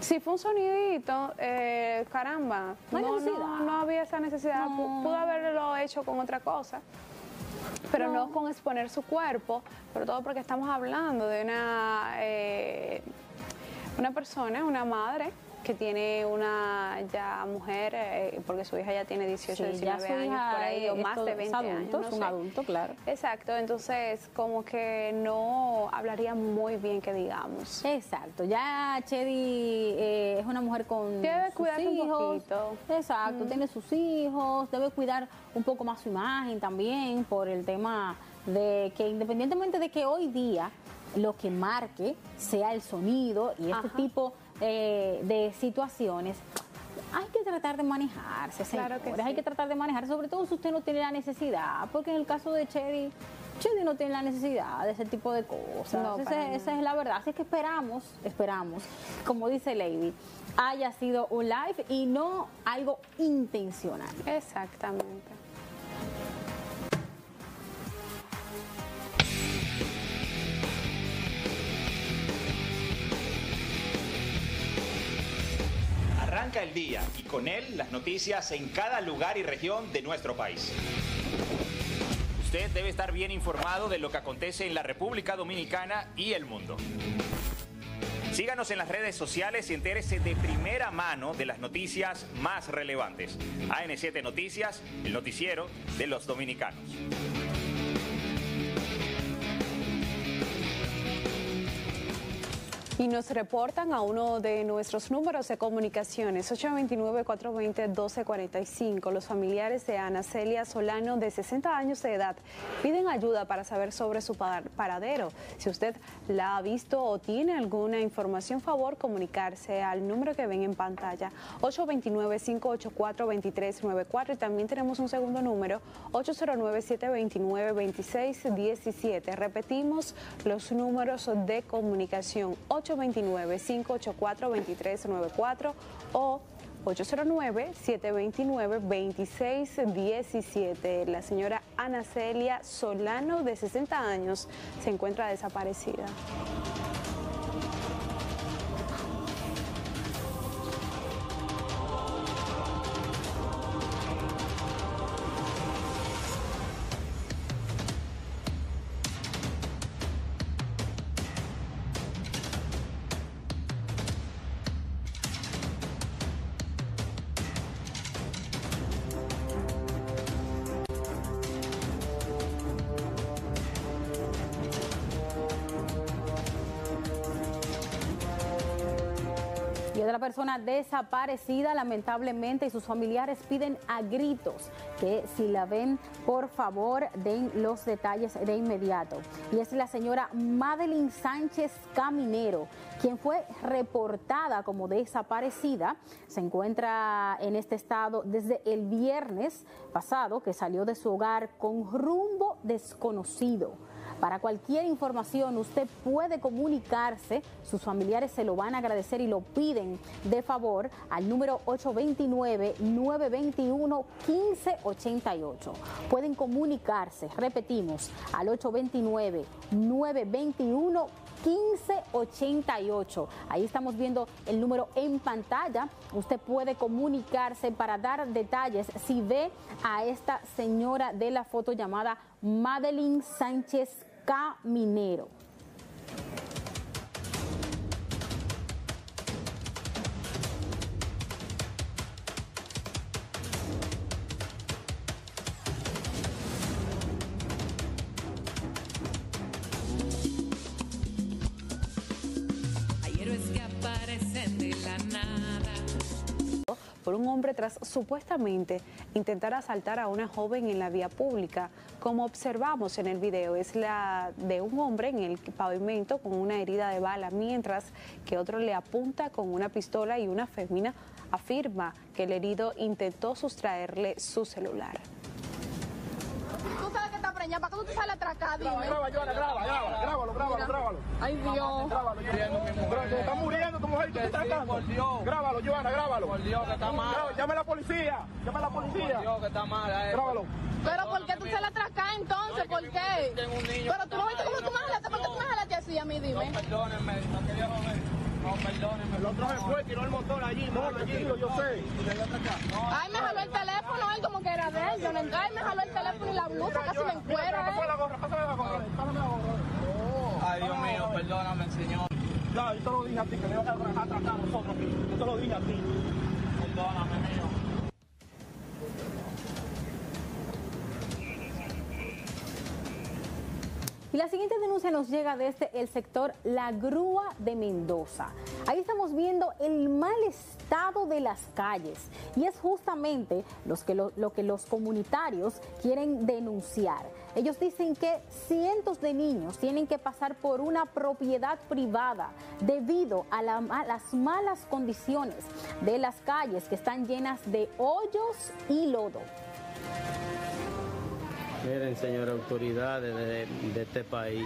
Si fue un sonidito, eh, caramba, no, no, había esa necesidad. Pudo haberlo hecho con otra cosa pero no. con exponer su cuerpo, sobre todo porque estamos hablando de una, eh, una persona, una madre que tiene una ya mujer, eh, porque su hija ya tiene 18, 19 años, por ahí, o más de 20 años. un adulto, claro. Exacto, entonces como que no hablaría muy bien que digamos. Exacto, ya Chedi eh, es una mujer con debe sus hijos. Un poquito. Exacto, tiene sus hijos, debe cuidar un poco más su imagen también por el tema de que independientemente de que hoy día lo que marque sea el sonido y este tipo eh, de situaciones, hay que tratar de manejarse. Claro que Hay que tratar de manejarse, sobre todo si usted no tiene la necesidad, porque en el caso de Chedi, Chedi no tiene la necesidad de ese tipo de cosas. esa, es la verdad. Así que esperamos, esperamos, como dice Lady, haya sido un live y no algo intencional. Exactamente. El día y con él las noticias en cada lugar y región de nuestro país. Usted debe estar bien informado de lo que acontece en la República Dominicana y el mundo. Síganos en las redes sociales y entérese de primera mano de las noticias más relevantes. AN7 Noticias, el noticiero de los dominicanos. Y nos reportan a uno de nuestros números de comunicaciones, 829-420-1245. Los familiares de Ana Celia Solano, de 60 años de edad, piden ayuda para saber sobre su paradero. Si usted la ha visto o tiene alguna información, favor comunicarse al número que ven en pantalla, 829-584-2394. Y también tenemos un segundo número, 809-729-2617. Repetimos los números de comunicación. 829-584-2394 o 809-729-2617. La señora Ana Celia Solano, de 60 años, se encuentra desaparecida. Otra persona desaparecida lamentablemente y sus familiares piden a gritos que si la ven por favor den los detalles de inmediato. Y es la señora Madeline Sánchez Caminero, quien fue reportada como desaparecida. Se encuentra en este estado desde el viernes pasado que salió de su hogar con rumbo desconocido. Para cualquier información usted puede comunicarse, sus familiares se lo van a agradecer y lo piden de favor al número 829-921-1588. Pueden comunicarse, repetimos, al 829-921 1588. Ahí estamos viendo el número en pantalla. Usted puede comunicarse para dar detalles si ve a esta señora de la foto llamada Madeline Sánchez Caminero. Tras supuestamente intentar asaltar a una joven en la vía pública. Como observamos en el video, es la de un hombre en el pavimento con una herida de bala, mientras que otro le apunta con una pistola y una fémina afirma que el herido intentó sustraerle su celular preñada, ¿para qué tú te sales atracado? Dime. Graba, Joana, graba, graba, grábalo, grábalo, grábalo. Ay, Dios. Grábalo, Te está muriendo tu mujer y tú te estás. Grábalo, Joana, grábalo. Por Dios, que está mal. Llame a la policía, llame a la policía. Por Dios, que está mal. Eh. Grábalo. Pero ¿por qué tú se la atracas entonces? ¿Por qué? Pero tú no viste cómo tú me jalaste, ¿por qué tú me jalaste así a mí? Dime. Perdónenme, no quería joder. No, perdóneme. El otro se fue, tiró el motor allí. No, tranquilo, yo sé. Ay, me jaló el teléfono, él como que era de él. Yo no Ay, me jaló el teléfono y la blusa casi me encuera. Pásame la gorra, pásame la gorra. Pásame la gorra. Ay, Dios mío, perdóname, señor. Ya, yo te lo dije a ti, que le ibas a atracar a nosotros aquí. Yo te lo dije a ti. Perdóname, mío. Y la siguiente denuncia nos llega desde el sector La Grúa de Mendoza. Ahí estamos viendo el mal estado de las calles y es justamente lo, lo que los comunitarios quieren denunciar. Ellos dicen que cientos de niños tienen que pasar por una propiedad privada debido a, las malas condiciones de las calles que están llenas de hoyos y lodo. Miren, señores autoridades de, este país,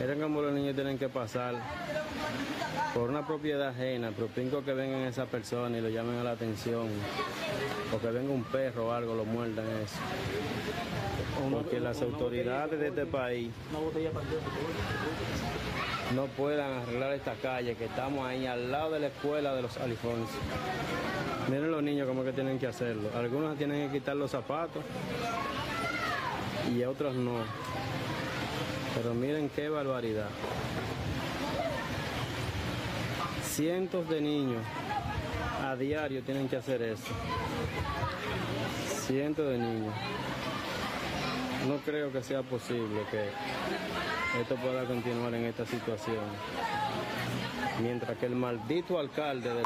miren cómo los niños tienen que pasar por una propiedad ajena, pero pingo que vengan esas personas y lo llamen a la atención, o que venga un perro o algo, lo muerdan eso porque las autoridades de este país no puedan arreglar esta calle, que estamos ahí al lado de la escuela de los Alifonsos. Miren los niños cómo que tienen que hacerlo. Algunos tienen que quitar los zapatos y otros no. Pero miren qué barbaridad. Cientos de niños a diario tienen que hacer eso. Cientos de niños no creo que sea posible que esto pueda continuar en esta situación. Mientras que el maldito alcalde de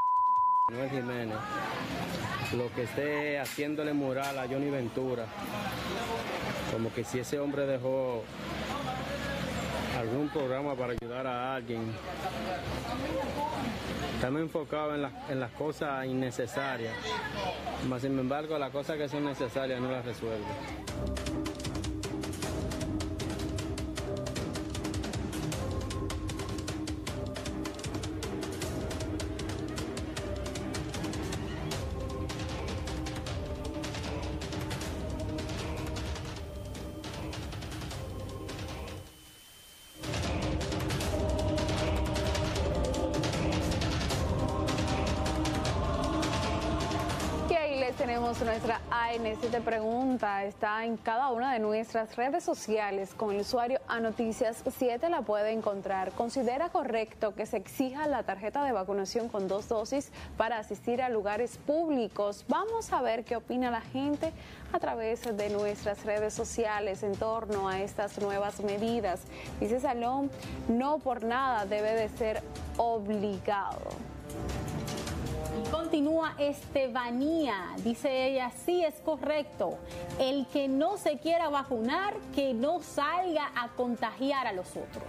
Manuel Jiménez, lo que esté haciéndole moral a Johnny Ventura, como que si ese hombre dejó algún programa para ayudar a alguien. Estamos enfocados en, en las cosas innecesarias, mas sin embargo las cosas que son necesarias no las resuelve. Nuestra AN7 Pregunta. Está en cada una de nuestras redes sociales con el usuario A Noticias 7 la puede encontrar. ¿Considera correcto que se exija la tarjeta de vacunación con dos dosis para asistir a lugares públicos? Vamos a ver qué opina la gente a través de nuestras redes sociales en torno a estas nuevas medidas. Dice Salón, no por nada debe de ser obligado. Continúa Estebanía, dice ella, sí es correcto. El que no se quiera vacunar, que no salga a contagiar a los otros.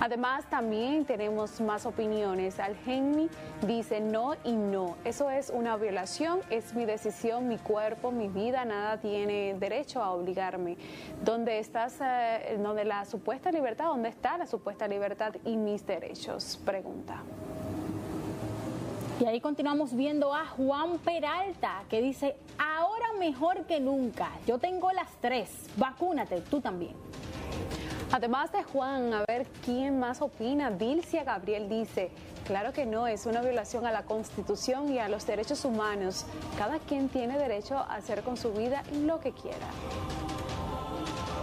Además, también tenemos más opiniones. Algenmi dice no y no. Eso es una violación, es mi decisión, mi cuerpo, mi vida, nada tiene derecho a obligarme. ¿Dónde estás, eh, donde la supuesta libertad, dónde está la supuesta libertad y mis derechos? Pregunta. Y ahí continuamos viendo a Juan Peralta que dice, ahora mejor que nunca, yo tengo las tres, vacúnate, tú también. Además de Juan, a ver quién más opina. Dilcia Gabriel dice, claro que no, es una violación a la Constitución y a los derechos humanos. Cada quien tiene derecho a hacer con su vida lo que quiera.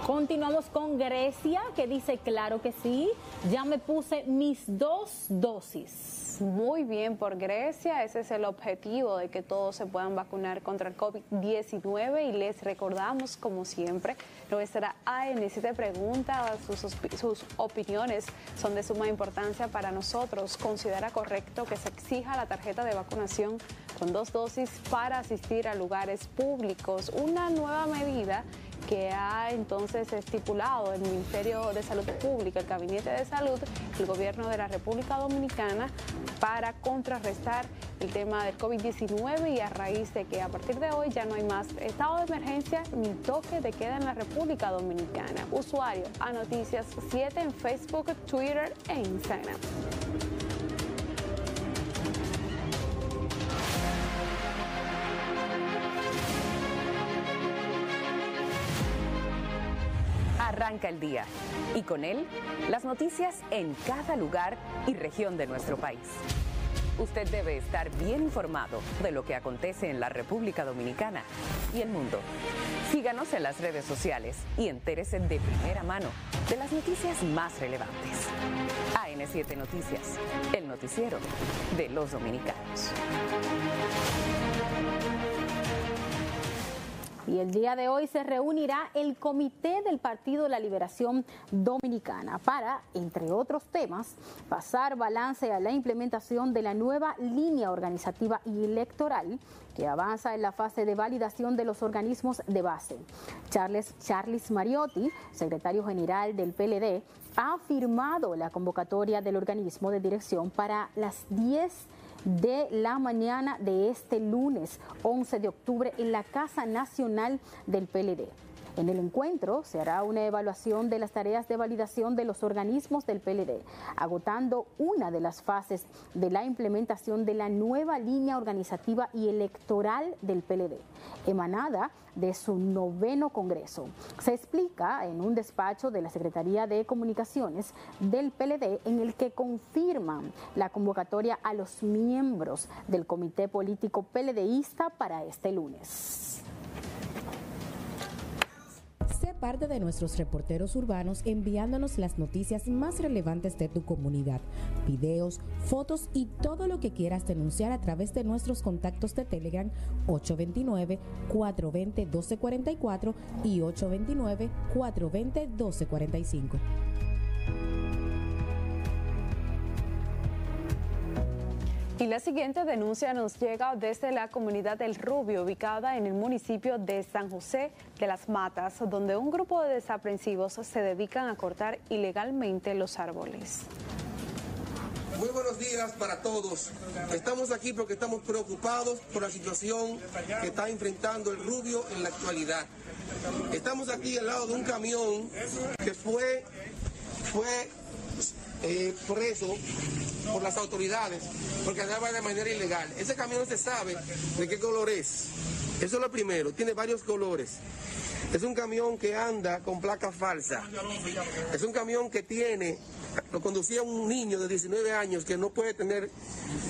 Continuamos con Grecia, que dice, claro que sí, ya me puse mis dos dosis. Muy bien por Grecia, ese es el objetivo de que todos se puedan vacunar contra el COVID-19 y les recordamos, como siempre, nuestra ANC te pregunta, sus, sus opiniones son de suma importancia para nosotros. ¿Considera correcto que se exija la tarjeta de vacunación con dos dosis para asistir a lugares públicos? Una nueva medida que ha entonces estipulado el Ministerio de Salud Pública, el Gabinete de Salud, el Gobierno de la República Dominicana para contrarrestar el tema del COVID-19 y a raíz de que a partir de hoy ya no hay más estado de emergencia ni toque de queda en la República Dominicana. Usuario a Noticias 7 en Facebook, Twitter e Instagram. Arranca el día y con él las noticias en cada lugar y región de nuestro país. Usted debe estar bien informado de lo que acontece en la República Dominicana y el mundo. Síganos en las redes sociales y entérese de primera mano de las noticias más relevantes. AN7 Noticias, el noticiero de los dominicanos. Y el día de hoy se reunirá el Comité del Partido de la Liberación Dominicana para, entre otros temas, pasar balance a la implementación de la nueva línea organizativa y electoral que avanza en la fase de validación de los organismos de base. Charles, Charles Mariotti, secretario general del PLD, ha firmado la convocatoria del organismo de dirección para las 10 de la mañana de este lunes 11 de octubre en la Casa Nacional del PLD. En el encuentro se hará una evaluación de las tareas de validación de los organismos del PLD, agotando una de las fases de la implementación de la nueva línea organizativa y electoral del PLD, emanada de su noveno Congreso. Se explica en un despacho de la Secretaría de Comunicaciones del PLD en el que confirman la convocatoria a los miembros del Comité Político PLDista para este lunes parte de nuestros reporteros urbanos enviándonos las noticias más relevantes de tu comunidad, videos, fotos y todo lo que quieras denunciar a través de nuestros contactos de Telegram 829-420-1244 y 829-420-1245. Y la siguiente denuncia nos llega desde la comunidad del Rubio, ubicada en el municipio de San José de las Matas, donde un grupo de desaprensivos se dedican a cortar ilegalmente los árboles. Muy buenos días para todos. Estamos aquí porque estamos preocupados por la situación que está enfrentando el Rubio en la actualidad. Estamos aquí al lado de un camión que fue, fue eh, preso por las autoridades porque andaba de manera ilegal. Ese camión se sabe de qué color es. Eso es lo primero, tiene varios colores. Es un camión que anda con placa falsa. Es un camión que tiene, lo conducía un niño de 19 años que no puede tener,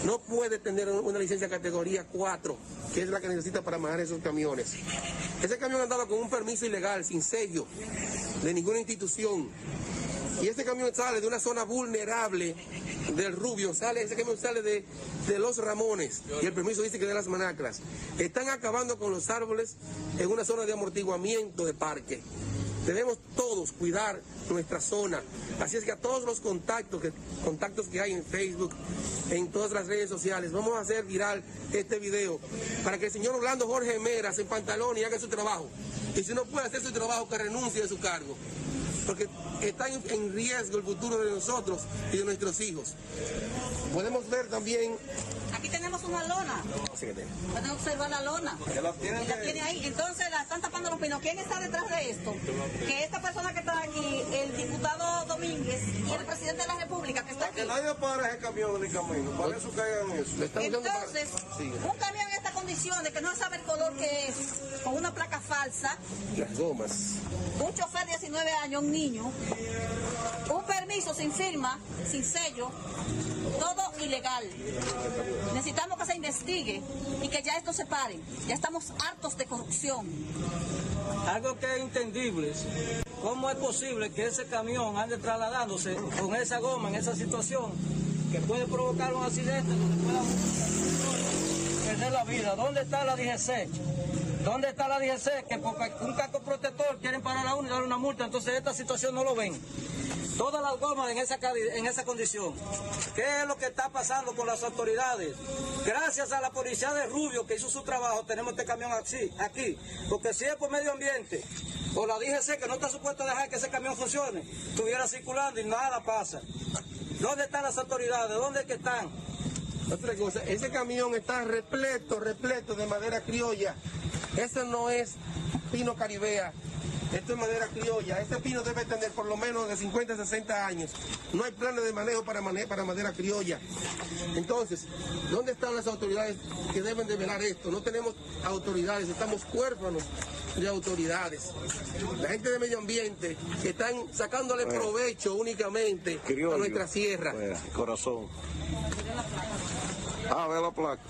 no puede tener una licencia categoría 4, que es la que necesita para manejar esos camiones. Ese camión andaba con un permiso ilegal, sin sello, de ninguna institución. Y ese camión sale de una zona vulnerable del Rubio, sale, ese camión sale de, de Los Ramones y el permiso dice que de las Manacras. Están acabando con los árboles en una zona de amortiguamiento de parque. Debemos todos cuidar nuestra zona. Así es que a todos los contactos que, contactos que hay en Facebook, en todas las redes sociales, vamos a hacer viral este video para que el señor Orlando Jorge Mera se pantalón y haga su trabajo. Y si no puede hacer su trabajo, que renuncie de su cargo porque está en riesgo el futuro de nosotros y de nuestros hijos. Podemos ver también Aquí tenemos una lona. Pueden observar la lona. La tiene ahí. Entonces la están tapando los pinos. ¿Quién está detrás de esto? Que esta persona que está aquí, el diputado Domínguez y el presidente de la República que está aquí. Que nadie para ese camión ni camino. Para eso caigan eso. Entonces, un camión en estas condiciones que no sabe el color que es, con una placa falsa. Las gomas. Un chofer de 19 años, un niño. Un permiso sin firma, sin sello. Todo ilegal. Necesitamos que se investigue y que ya esto se pare. Ya estamos hartos de corrupción. Algo que es entendible. ¿Cómo es posible que ese camión ande trasladándose con esa goma en esa situación que puede provocar un accidente donde pueda perder la vida? ¿Dónde está la DGC? ¿Dónde está la DGC? Que porque un casco protector quieren parar a uno y darle una multa, entonces esta situación no lo ven todas las gomas en esa, en esa condición. ¿Qué es lo que está pasando con las autoridades? Gracias a la policía de Rubio que hizo su trabajo, tenemos este camión aquí. Porque si es por medio ambiente, o la DGC que no está supuesto dejar que ese camión funcione, estuviera circulando y nada pasa. ¿Dónde están las autoridades? ¿Dónde es están? Otra cosa, ese camión está repleto, repleto de madera criolla. Eso no es pino caribea, esto es madera criolla. Este pino debe tener por lo menos de 50 a 60 años. No hay planes de manejo para, para madera criolla. Entonces, ¿dónde están las autoridades que deben de velar esto? No tenemos autoridades, estamos huérfanos de autoridades. La gente de medio ambiente que están sacándole provecho únicamente a nuestra sierra. corazón. Ah, ve la placa.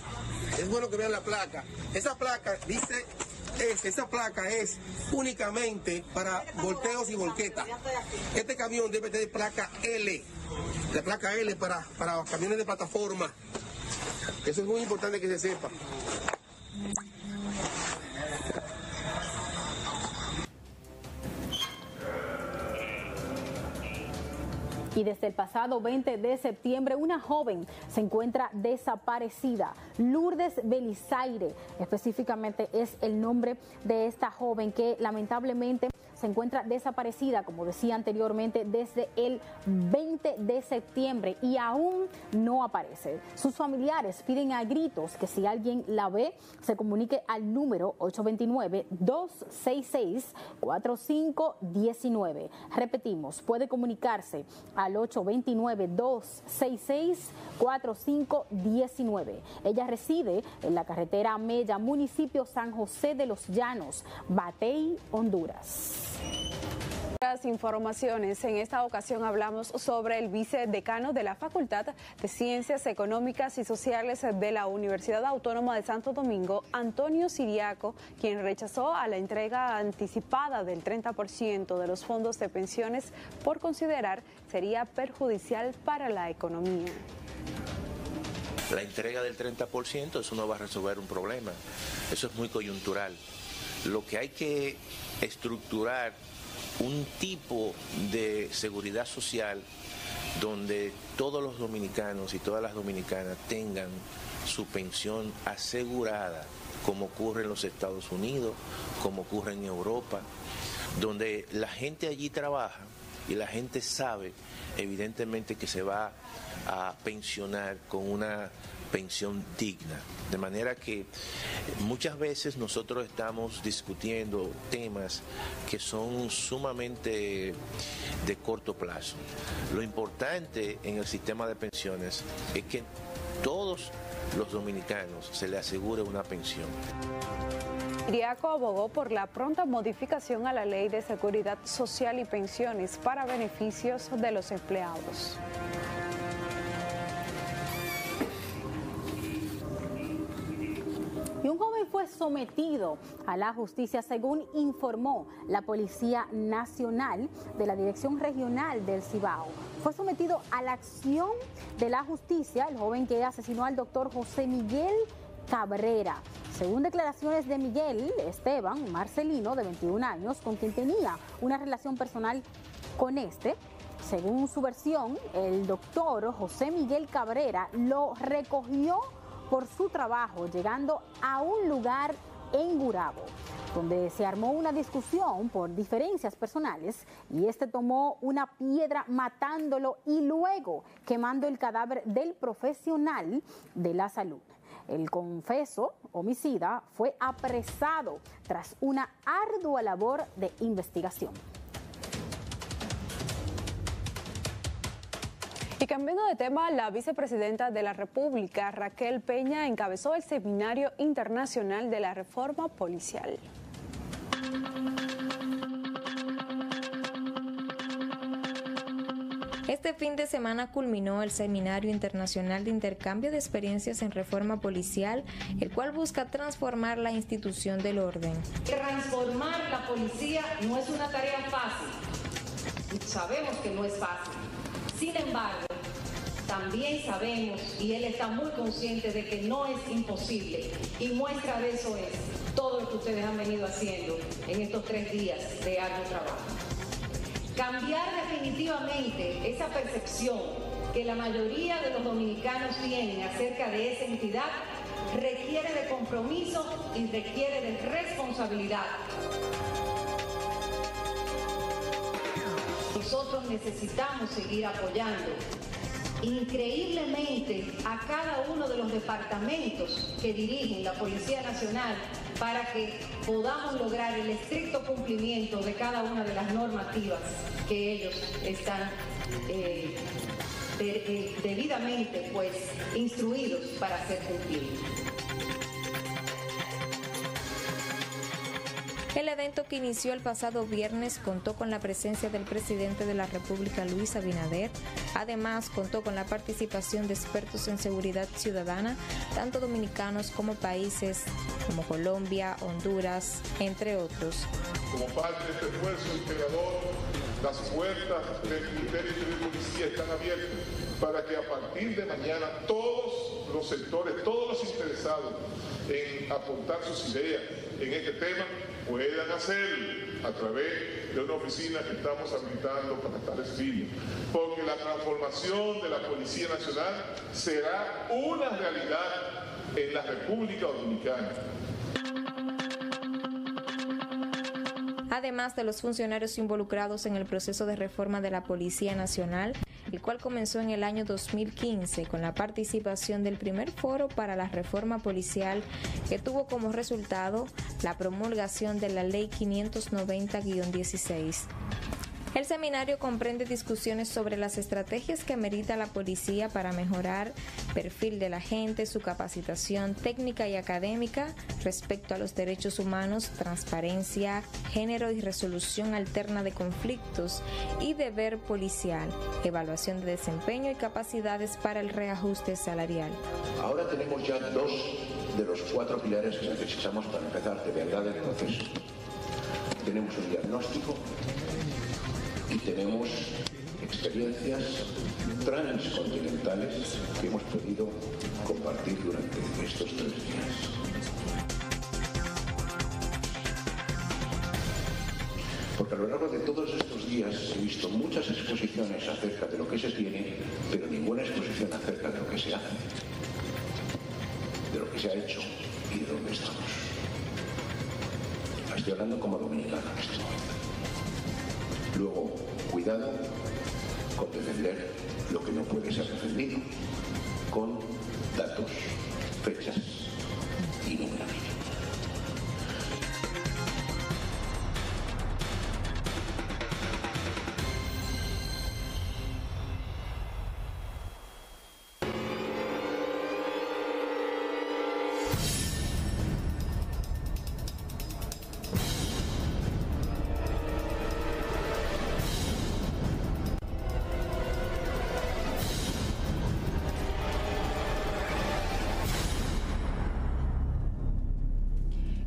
Es bueno que vean la placa. Esa placa dice esa placa es únicamente para volteos y volquetas. Este camión debe tener placa L, la placa L para, para camiones de plataforma. Eso es muy importante que se sepa. Y desde el pasado 20 de septiembre, una joven se encuentra desaparecida. Lourdes Belizaire, específicamente es el nombre de esta joven que lamentablemente se encuentra desaparecida, como decía anteriormente, desde el 20 de septiembre y aún no aparece. Sus familiares piden a gritos que si alguien la ve, se comunique al número 829-266-4519. Repetimos, puede comunicarse al 829-266-4519. Ella reside en la carretera Mella, municipio San José de los Llanos, Batey, Honduras. Las informaciones. En esta ocasión hablamos sobre el vicedecano de la Facultad de Ciencias Económicas y Sociales de la Universidad Autónoma de Santo Domingo, Antonio Siriaco, quien rechazó a la entrega anticipada del 30% de los fondos de pensiones por considerar sería perjudicial para la economía. La entrega del 30% eso no va a resolver un problema, eso es muy coyuntural. Lo que hay que estructurar un tipo de seguridad social donde todos los dominicanos y todas las dominicanas tengan su pensión asegurada, como ocurre en los Estados Unidos, como ocurre en Europa, donde la gente allí trabaja y la gente sabe evidentemente que se va a pensionar con una pensión digna. De manera que muchas veces nosotros estamos discutiendo temas que son sumamente de corto plazo. Lo importante en el sistema de pensiones es que todos los dominicanos se le asegure una pensión. Iriaco abogó por la pronta modificación a la ley de seguridad social y pensiones para beneficios de los empleados. Y un joven fue sometido a la justicia, según informó la Policía Nacional de la Dirección Regional del Cibao. Fue sometido a la acción de la justicia el joven que asesinó al doctor José Miguel Cabrera. Según declaraciones de Miguel Esteban Marcelino, de 21 años, con quien tenía una relación personal con este, según su versión, el doctor José Miguel Cabrera lo recogió por su trabajo, llegando a un lugar en Gurabo, donde se armó una discusión por diferencias personales y este tomó una piedra matándolo y luego quemando el cadáver del profesional de la salud. El confeso homicida fue apresado tras una ardua labor de investigación. Cambiando de tema, la vicepresidenta de la República, Raquel Peña, encabezó el Seminario Internacional de la Reforma Policial. Este fin de semana culminó el Seminario Internacional de Intercambio de Experiencias en Reforma Policial, el cual busca transformar la institución del orden. Transformar la policía no es una tarea fácil. Sabemos que no es fácil. Sin embargo, también sabemos y él está muy consciente de que no es imposible y muestra de eso es todo lo que ustedes han venido haciendo en estos tres días de arduo trabajo. Cambiar definitivamente esa percepción que la mayoría de los dominicanos tienen acerca de esa entidad requiere de compromiso y requiere de responsabilidad. Nosotros necesitamos seguir apoyando increíblemente a cada uno de los departamentos que dirigen la Policía Nacional para que podamos lograr el estricto cumplimiento de cada una de las normativas que ellos están eh, eh, debidamente pues instruidos para hacer cumplir. El evento que inició el pasado viernes contó con la presencia del presidente de la República, Luis Abinader. Además, contó con la participación de expertos en seguridad ciudadana, tanto dominicanos como países como Colombia, Honduras, entre otros. Como parte de este esfuerzo integrador, las puertas del Ministerio de Policía están abiertas para que a partir de mañana todos los sectores, todos los interesados en aportar sus ideas en este tema puedan hacerlo. a través de una oficina que estamos habilitando para tales fines, porque la transformación de la Policía Nacional será una realidad en la República Dominicana. Además de los funcionarios involucrados en el proceso de reforma de la Policía Nacional, el cual comenzó en el año 2015 con la participación del primer foro para la reforma policial que tuvo como resultado la promulgación de la Ley 590-16. El seminario comprende discusiones sobre las estrategias que amerita la policía para mejorar perfil de la gente, su capacitación técnica y académica respecto a los derechos humanos, transparencia, género y resolución alterna de conflictos y deber policial, evaluación de desempeño y capacidades para el reajuste salarial. Ahora tenemos ya dos de los cuatro pilares que necesitamos para empezar de verdad el proceso. Tenemos un diagnóstico tenemos experiencias transcontinentales que hemos podido compartir durante estos tres días. Porque a lo largo de todos estos días he visto muchas exposiciones acerca de lo que se tiene, pero ninguna exposición acerca de lo que se hace, de lo que se ha hecho y de dónde estamos. Estoy hablando como dominicano en este momento. Luego, cuidado con defender lo que no puede ser defendido, con datos, fechas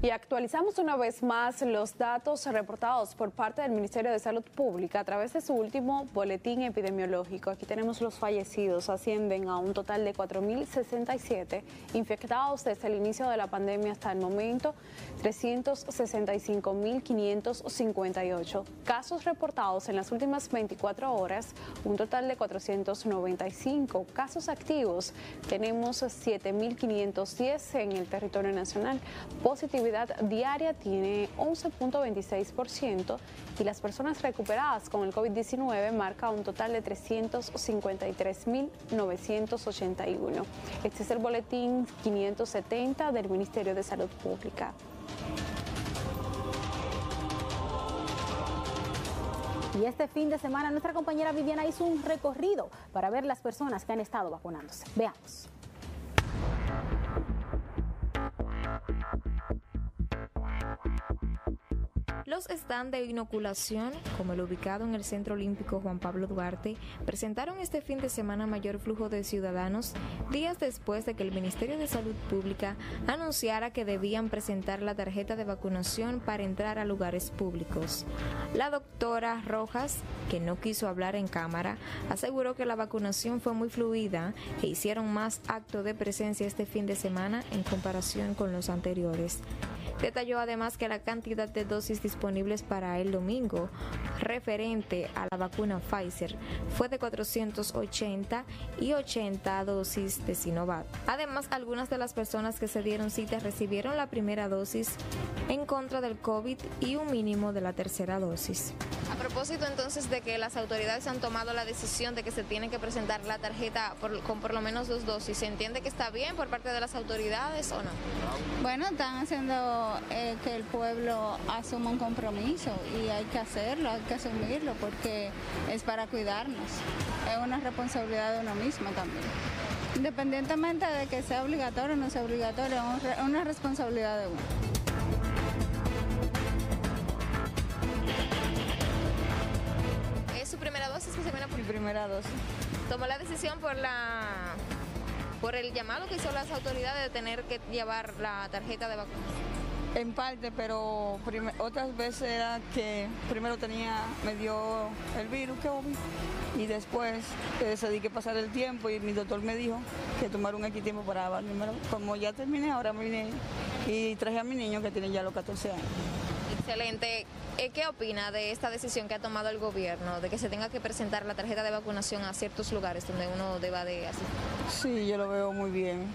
Y actualizamos una vez más los datos reportados por parte del Ministerio de Salud Pública a través de su último boletín epidemiológico. Aquí tenemos los fallecidos, ascienden a un total de 4.067 infectados desde el inicio de la pandemia hasta el momento, 365.558 casos reportados en las últimas 24 horas, un total de 495 casos activos, tenemos 7.510 en el territorio nacional, positividad diaria tiene 11.26% y las personas recuperadas con el COVID-19 marca un total de 353.981. Este es el boletín 570 del Ministerio de Salud Pública. Y este fin de semana nuestra compañera Viviana hizo un recorrido para ver las personas que han estado vacunándose. Veamos. Los stands de inoculación, como el ubicado en el Centro Olímpico Juan Pablo Duarte, presentaron este fin de semana mayor flujo de ciudadanos días después de que el Ministerio de Salud Pública anunciara que debían presentar la tarjeta de vacunación para entrar a lugares públicos. La doctora Rojas, que no quiso hablar en cámara, aseguró que la vacunación fue muy fluida e hicieron más acto de presencia este fin de semana en comparación con los anteriores. Detalló además que la cantidad de dosis disponibles para el domingo referente a la vacuna Pfizer fue de 480 y 80 dosis de Sinovac. Además, algunas de las personas que se dieron cita recibieron la primera dosis en contra del COVID y un mínimo de la tercera dosis. A propósito entonces de que las autoridades han tomado la decisión de que se tiene que presentar la tarjeta con por lo menos dos dosis, ¿se entiende que está bien por parte de las autoridades o no? Bueno, están haciendo eh, que el pueblo asuma un compromiso y hay que hacerlo, hay que asumirlo porque es para cuidarnos. Es una responsabilidad de uno mismo también. Independientemente de que sea obligatorio o no sea obligatorio, es una responsabilidad de uno. Primera dosis que se viene por Mi primera dosis. Tomó la decisión por la por el llamado que hizo las autoridades de tener que llevar la tarjeta de vacunación. En parte, pero otras veces era que primero tenía, me dio el virus, que obvio, y después decidí que pasar el tiempo y mi doctor me dijo que tomar un X tiempo para Como ya terminé, ahora me vine y traje a mi niño que tiene ya los 14 años. Excelente. Eh, ¿Qué opina de esta decisión que ha tomado el gobierno de que se tenga que presentar la tarjeta de vacunación a ciertos lugares donde uno deba de asistir? Sí, yo lo veo muy bien,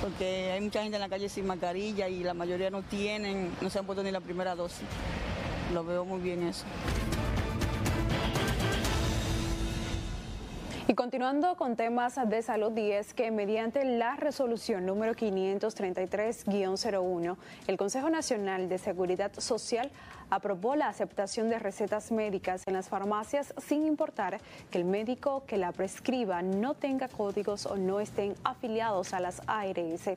porque hay mucha gente en la calle sin mascarilla y la mayoría no tienen, no se han puesto ni la primera dosis. Lo veo muy bien eso. Y continuando con temas de salud, y es que mediante la resolución número 533-01, el Consejo Nacional de Seguridad Social aprobó la aceptación de recetas médicas en las farmacias sin importar que el médico que la prescriba no tenga códigos o no estén afiliados a las ARS.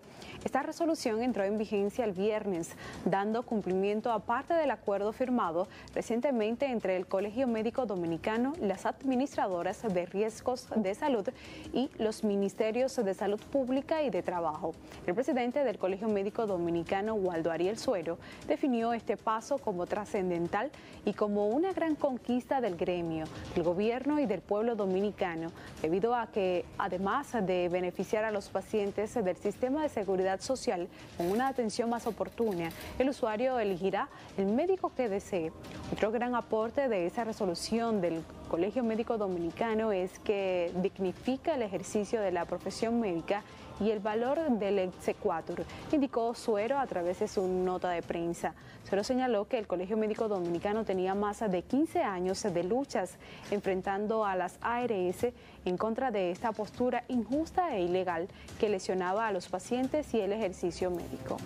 Esta resolución entró en vigencia el viernes, dando cumplimiento a parte del acuerdo firmado recientemente entre el Colegio Médico Dominicano, las administradoras de riesgos de salud y los ministerios de salud pública y de trabajo. El presidente del Colegio Médico Dominicano, Waldo Ariel Suero, definió este paso como tras trascendental y como una gran conquista del gremio, del gobierno y del pueblo dominicano, debido a que, además de beneficiar a los pacientes del sistema de seguridad social con una atención más oportuna, el usuario elegirá el médico que desee. Otro gran aporte de esa resolución del Colegio Médico Dominicano es que dignifica el ejercicio de la profesión médica y el valor del exequatur, indicó Suero a través de su nota de prensa. Suero señaló que el Colegio Médico Dominicano tenía más de 15 años de luchas enfrentando a las ARS en contra de esta postura injusta e ilegal que lesionaba a los pacientes y el ejercicio médico.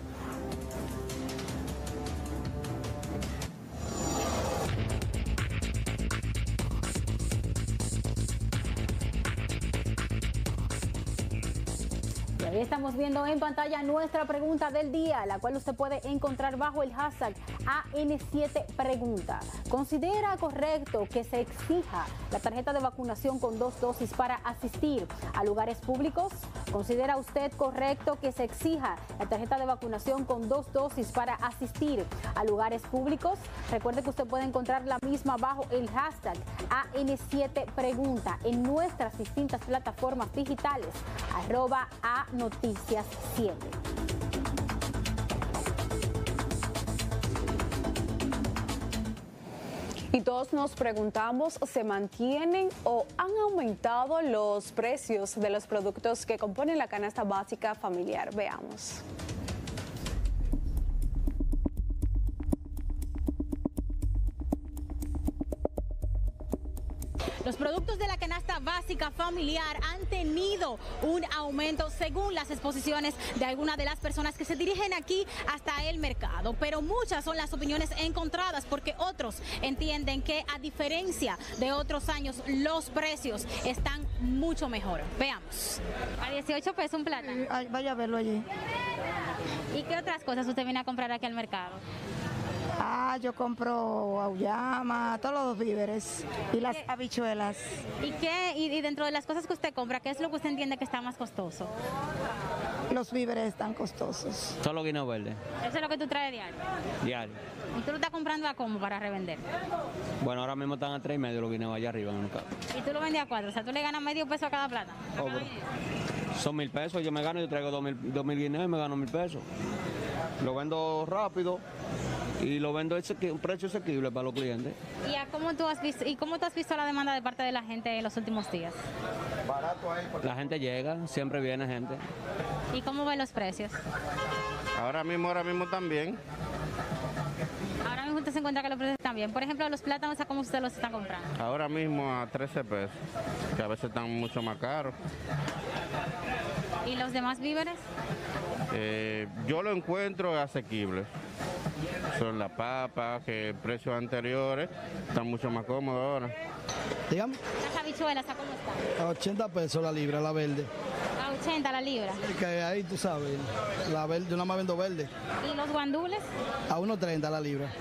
Ahí estamos viendo en pantalla nuestra pregunta del día, la cual usted puede encontrar bajo el hashtag AN7Pregunta. ¿Considera correcto que se exija la tarjeta de vacunación con dos dosis para asistir a lugares públicos? ¿Considera usted correcto que se exija la tarjeta de vacunación con dos dosis para asistir a lugares públicos? Recuerde que usted puede encontrar la misma bajo el hashtag AN7Pregunta en nuestras distintas plataformas digitales, arroba a Noticias 7. Y todos nos preguntamos, ¿se mantienen o han aumentado los precios de los productos que componen la canasta básica familiar? Veamos. Los productos de la canasta básica familiar han tenido un aumento según las exposiciones de algunas de las personas que se dirigen aquí hasta el mercado, pero muchas son las opiniones encontradas porque otros entienden que a diferencia de otros años los precios están mucho mejor. Veamos. A 18 pesos un plátano. Vaya a verlo allí. ¿Y qué otras cosas usted viene a comprar aquí al mercado? Ah, yo compro auyama, todos los víveres y las habichuelas. ¿Y qué? Y, dentro de las cosas que usted compra, ¿qué es lo que usted entiende que está más costoso? Los víveres están costosos. Solo guineo verde. ¿Eso es lo que tú traes diario? Diario. ¿Y tú lo estás comprando a cómo para revender? Bueno, ahora mismo están a tres y medio los guineos allá arriba en el mercado. ¿Y tú lo vendes a cuatro? O sea, tú le ganas medio peso a cada plata. Son mil pesos, yo me gano, yo traigo dos mil, dos mil guineos y me gano mil pesos. Lo vendo rápido <laughs> y lo vendo a un precio asequible para los clientes. ¿Y, cómo tú has visto, ¿Y cómo tú has visto la demanda de parte de la gente en los últimos días? La gente llega, siempre viene gente. ¿Y cómo ven los precios? Ahora mismo, ahora mismo también. Ahora mismo usted se encuentra que los precios están bien. Por ejemplo, los plátanos, ¿a cómo usted los está comprando? Ahora mismo a 13 pesos, que a veces están mucho más caros. ¿Y los demás víveres? Eh, yo lo encuentro asequible. Son las papas, que precios anteriores están mucho más cómodos ahora. Dígame. Las habichuelas, ¿a cómo están? A 80 pesos la libra, la verde. A 80 la libra. Que ahí tú sabes, la verde, yo nada más vendo verde. ¿Y los guandules? A 1.30 la libra.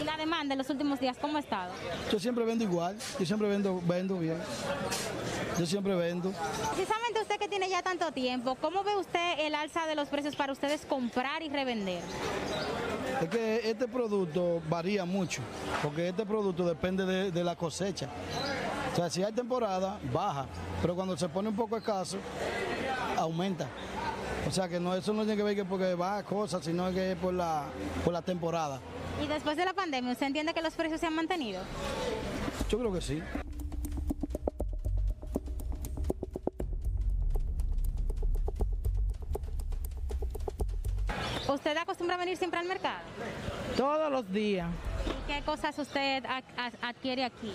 ¿Y la demanda en los últimos días cómo ha estado? Yo siempre vendo igual, yo siempre vendo, vendo bien. Yo siempre vendo. Precisamente usted que tiene ya tanto tiempo, ¿cómo ve usted el alza de los precios para ustedes comprar y revender? Es que este producto varía mucho, porque este producto depende de, la cosecha. O sea, si hay temporada, baja, pero cuando se pone un poco escaso, aumenta. O sea que no, eso no tiene que ver que porque va a cosas, sino que es por la, por la temporada. ¿Y después de la pandemia, usted entiende que los precios se han mantenido? Yo creo que sí. ¿Usted acostumbra a venir siempre al mercado? Todos los días. ¿Y qué cosas usted adquiere aquí?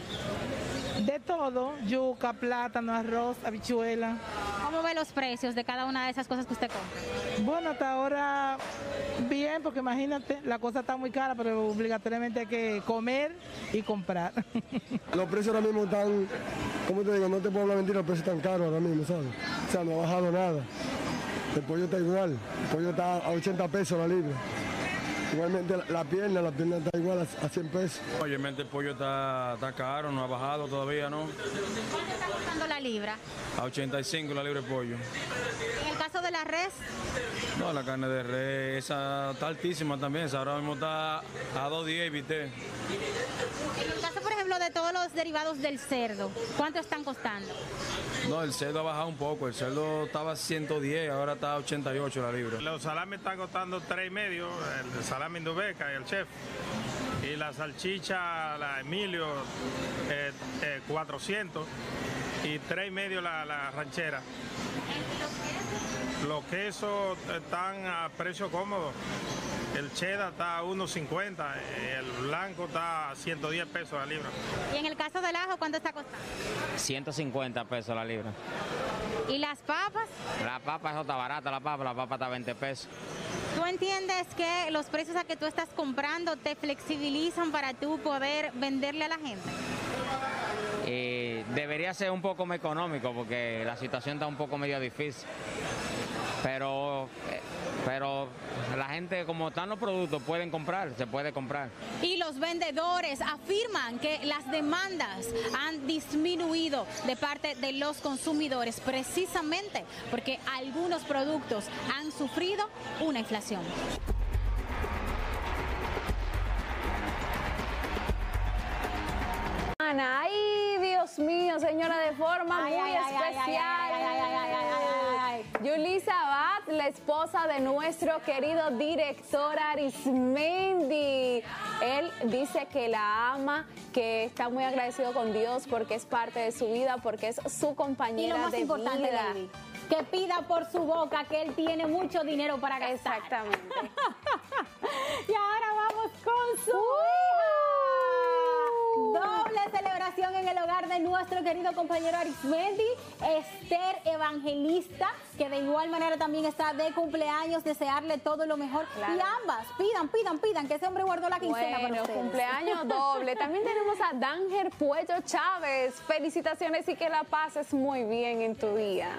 De todo, yuca, plátano, arroz, habichuela. ¿Cómo ve los precios de cada una de esas cosas que usted compra? Bueno, hasta ahora bien, porque imagínate, la cosa está muy cara, pero obligatoriamente hay que comer y comprar. <laughs> Los precios ahora mismo están, ¿cómo te digo? No te puedo hablar mentira, los precios están caros ahora mismo, ¿sabes? O sea, no ha bajado nada. El pollo está igual, el pollo está a 80 pesos la libra. Igualmente la pierna, la pierna está igual a, 100 pesos. Obviamente el pollo está, está caro, no ha bajado todavía, ¿no? ¿Cuánto está costando la libra? A 85 la libra de pollo. ¿En el caso de la res? No, la carne de res esa está altísima también, ahora mismo está a 2.10 y viste. En el caso, por ejemplo, de todos los derivados del cerdo, ¿cuánto están costando? No, el cerdo ha bajado un poco. El cerdo estaba a 110, ahora está a 88 la libra. Los salames están costando 3,5, el salame Indubeca y el chef. Y la salchicha, la Emilio, 400 eh, eh, y 3,5 la, la ranchera. Los quesos están a precio cómodo. El cheddar está a 1.50, el blanco está a 110 pesos la libra. ¿Y en el caso del ajo cuánto está costando? 150 pesos la libra. ¿Y las papas? La papa eso está barata, la papa, la papa está a 20 pesos. ¿Tú entiendes que los precios a que tú estás comprando te flexibilizan para tú poder venderle a la gente? Eh, debería ser un poco más económico porque la situación está un poco medio difícil. Pero eh, pero la gente, como están los productos, pueden comprar, se puede comprar. Y los vendedores afirman que las demandas han disminuido de parte de los consumidores, precisamente porque algunos productos han sufrido una inflación. Ay, Dios mío, señora, de forma muy especial. Yulisa Abad, la esposa de nuestro querido director Arismendi. Él dice que la ama, que está muy agradecido con Dios porque es parte de su vida, porque es su compañera y lo más de importante, vida. que pida por su boca que él tiene mucho dinero para gastar. Exactamente. y ahora vamos con su Doble celebración en el hogar de nuestro querido compañero Arismendi, Esther Evangelista, que de igual manera también está de cumpleaños, desearle todo lo mejor. Y ambas, pidan, pidan, pidan, que ese hombre guardó la quincena bueno, cumpleaños <laughs> doble. También tenemos a Danger Puello Chávez. Felicitaciones y que la pases muy bien en tu día.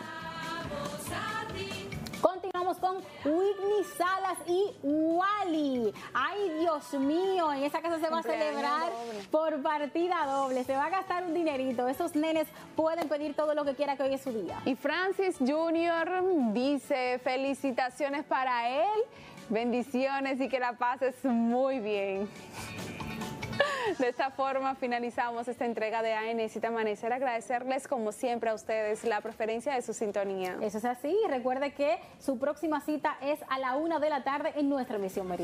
Continuamos con Whitney Salas y Wally. Ay, Dios mío, en esa casa se va a celebrar por partida doble. Se va a gastar un dinerito. Esos nenes pueden pedir todo lo que quiera que hoy es su día. Y Francis Jr. dice felicitaciones para él, bendiciones y que la pases muy bien. De esta forma finalizamos esta entrega de AN Cita Amanecer. Agradecerles como siempre a ustedes la preferencia de su sintonía. Eso es así. Recuerde que su próxima cita es a la una de la tarde en nuestra emisión Meridiano.